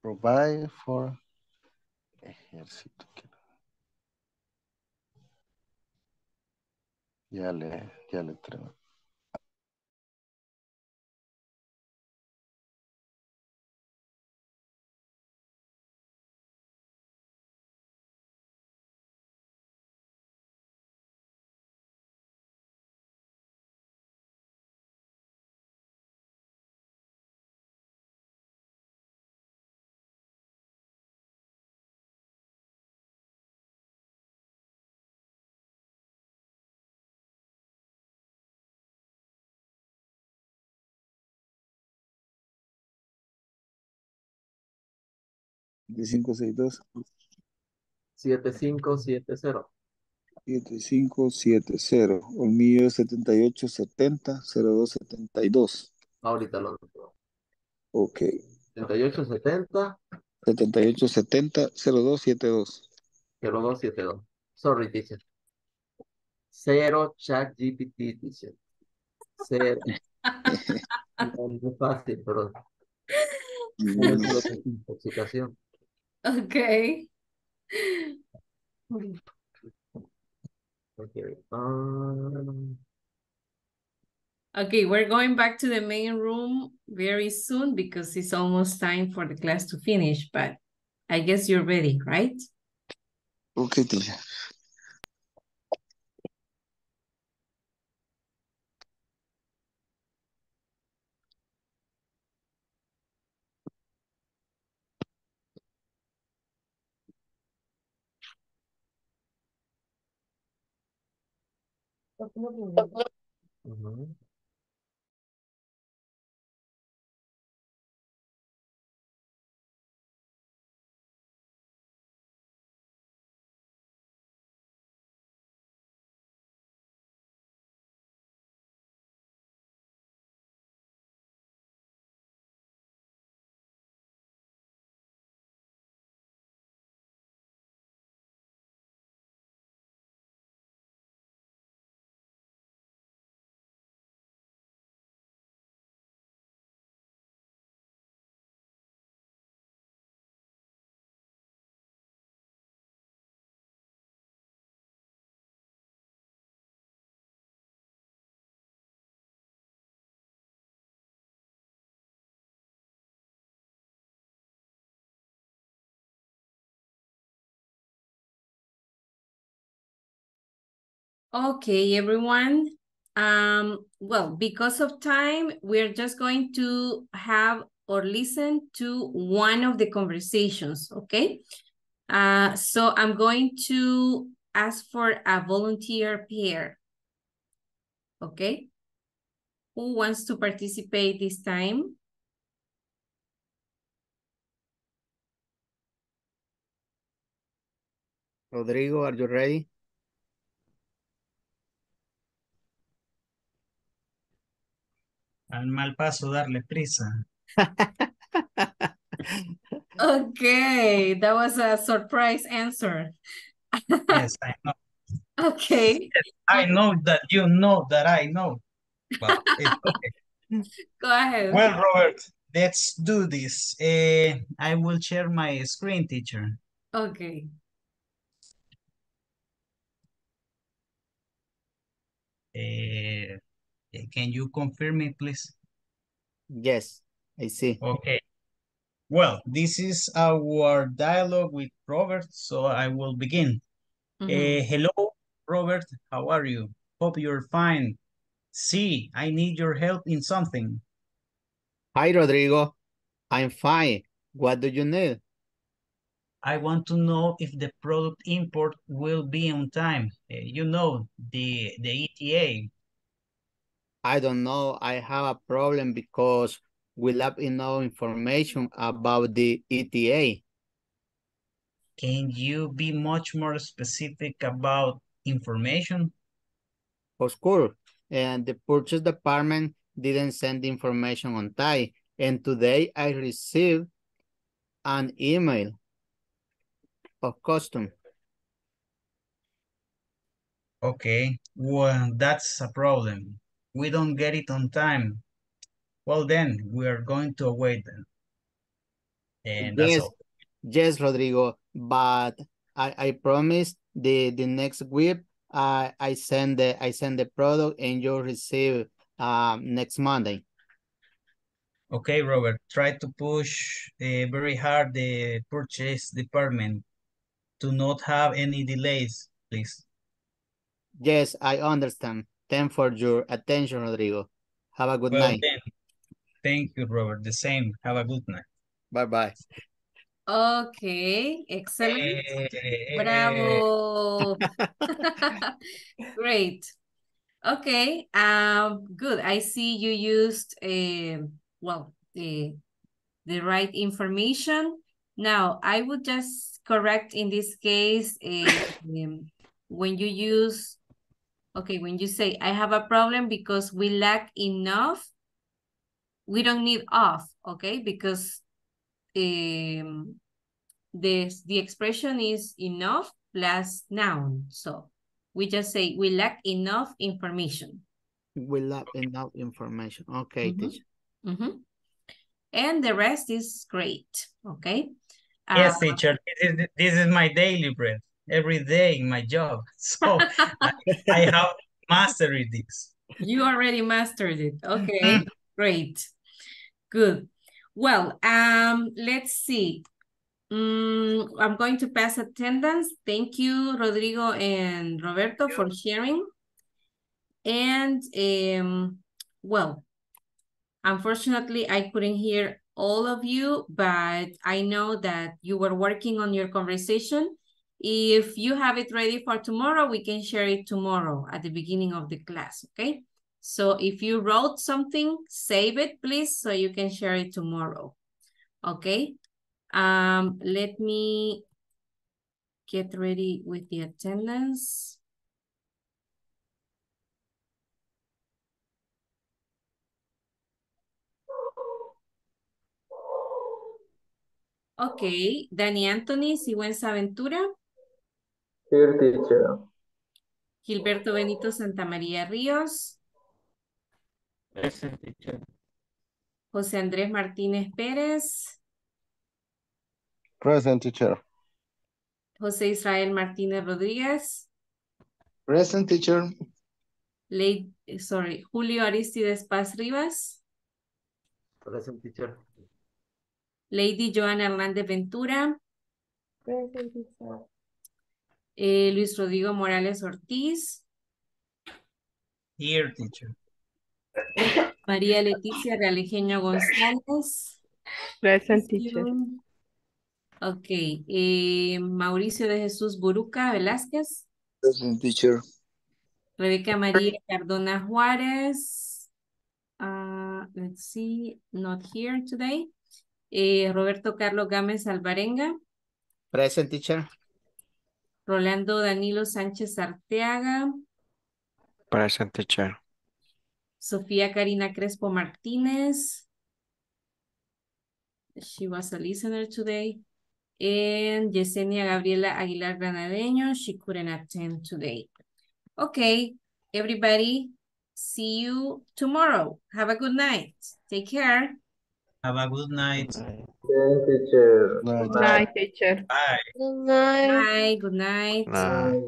provide for ejército. Ya le, ya le traigo. De 562 7570. 7570. El mío es 7870 0272. Ahorita lo digo. Ok. 7870 7870 0272. 0272. Sorry, teacher. Cero chat GPT, teacher. Cero. No, no es fácil, pero no es lo que es intoxicación. Okay. Okay. um, Okay, we're going back to the main room very soon because it's almost time for the class to finish, but I guess you're ready, right? Ok, teacher. Ujú. Okay, everyone. Um, well, because of time, we're just going to have or listen to one of the conversations, okay? Uh, so I'm going to ask for a volunteer pair. Okay? Who wants to participate this time? Rodrigo, are you ready? Al mal paso darle prisa. Okay, that was a surprise answer. Yes, I know. Okay, I know that you know that I know. But okay. go ahead. Well, Robert, let's do this. Eh, I will share my screen, teacher. Okay. Eh, can you confirm me, please? Yes, I see. Okay. Well, this is our dialogue with Robert, so I will begin. Mhm. Eh, hello, Robert. How are you? Hope you're fine. See, I need your help in something. Hi, Rodrigo. I'm fine. What do you need? I want to know if the product import will be on time. Eh, you know, the, the ETA. I don't know. I have a problem because we lack enough information about the ETA. Can you be much more specific about information? Of course, and the purchase department didn't send the information on time. And today I received an email of custom. Okay, well, that's a problem. We don't get it on time. Well, then we are going to await them. And that's Yes, all. yes, Rodrigo, but I, I promise the, the next week, I I send the, I send the product and you'll receive um, next Monday. Okay, Robert, try to push uh, very hard the purchase department to not have any delays, please. Yes, I understand. Thank for your attention, Rodrigo. Have a good Well night. then, thank you, Robert. The same. Have a good night. Bye-bye. Okay, excellent. Eh, Bravo. Great. Okay, um, good. I see you used uh, well the the right information. Now, I would just correct in this case uh, um, when you use okay, when you say I have a problem because we lack enough, we don't need off, okay? Because um this the expression is enough plus noun. So we just say we lack enough information. We lack enough information. Okay, Mhm. teacher. Mhm. And the rest is great, okay? Yes, Uh, teacher, this is, this is my daily bread every day in my job. So I, I have mastered this. You already mastered it. Okay, great. Good. Well, um, let's see. Mm, I'm going to pass attendance. Thank you, Rodrigo and Roberto, for sharing. And, um, well, unfortunately, I couldn't hear all of you, but I know that you were working on your conversation. If you have it ready for tomorrow, we can share it tomorrow at the beginning of the class, okay? So if you wrote something, save it, please, so you can share it tomorrow, okay? Um, let me get ready with the attendance. Okay, Dani Anthony, Sigüenza Ventura, Here, teacher. Gilberto Benito Santa María Ríos, Present teacher. José Andrés Martínez Pérez, Present teacher. José Israel Martínez Rodríguez, Present teacher. Ley, sorry, Julio Aristides Paz Rivas, Present teacher. Lady Joana Hernández Ventura, Present teacher. Eh, Luis Rodrigo Morales Ortiz, Here, teacher. María Leticia Realejeño González. Present teacher. Ok, eh, Mauricio de Jesús Buruca Velázquez, Present teacher. Rebeca María Cardona Juárez. Uh, let's see, not here today. Eh, Roberto Carlos Gámez Alvarenga, Present teacher. Rolando Danilo Sánchez Arteaga. Present teacher. Sofía Karina Crespo Martínez. She was a listener today. And Yesenia Gabriela Aguilar Granadeño. She couldn't attend today. Okay, everybody. See you tomorrow. Have a good night. Take care. Have a good night. Yes, teacher. Night. Night, teacher. Bye. Good night. Bye. Good night. Nah. Bye.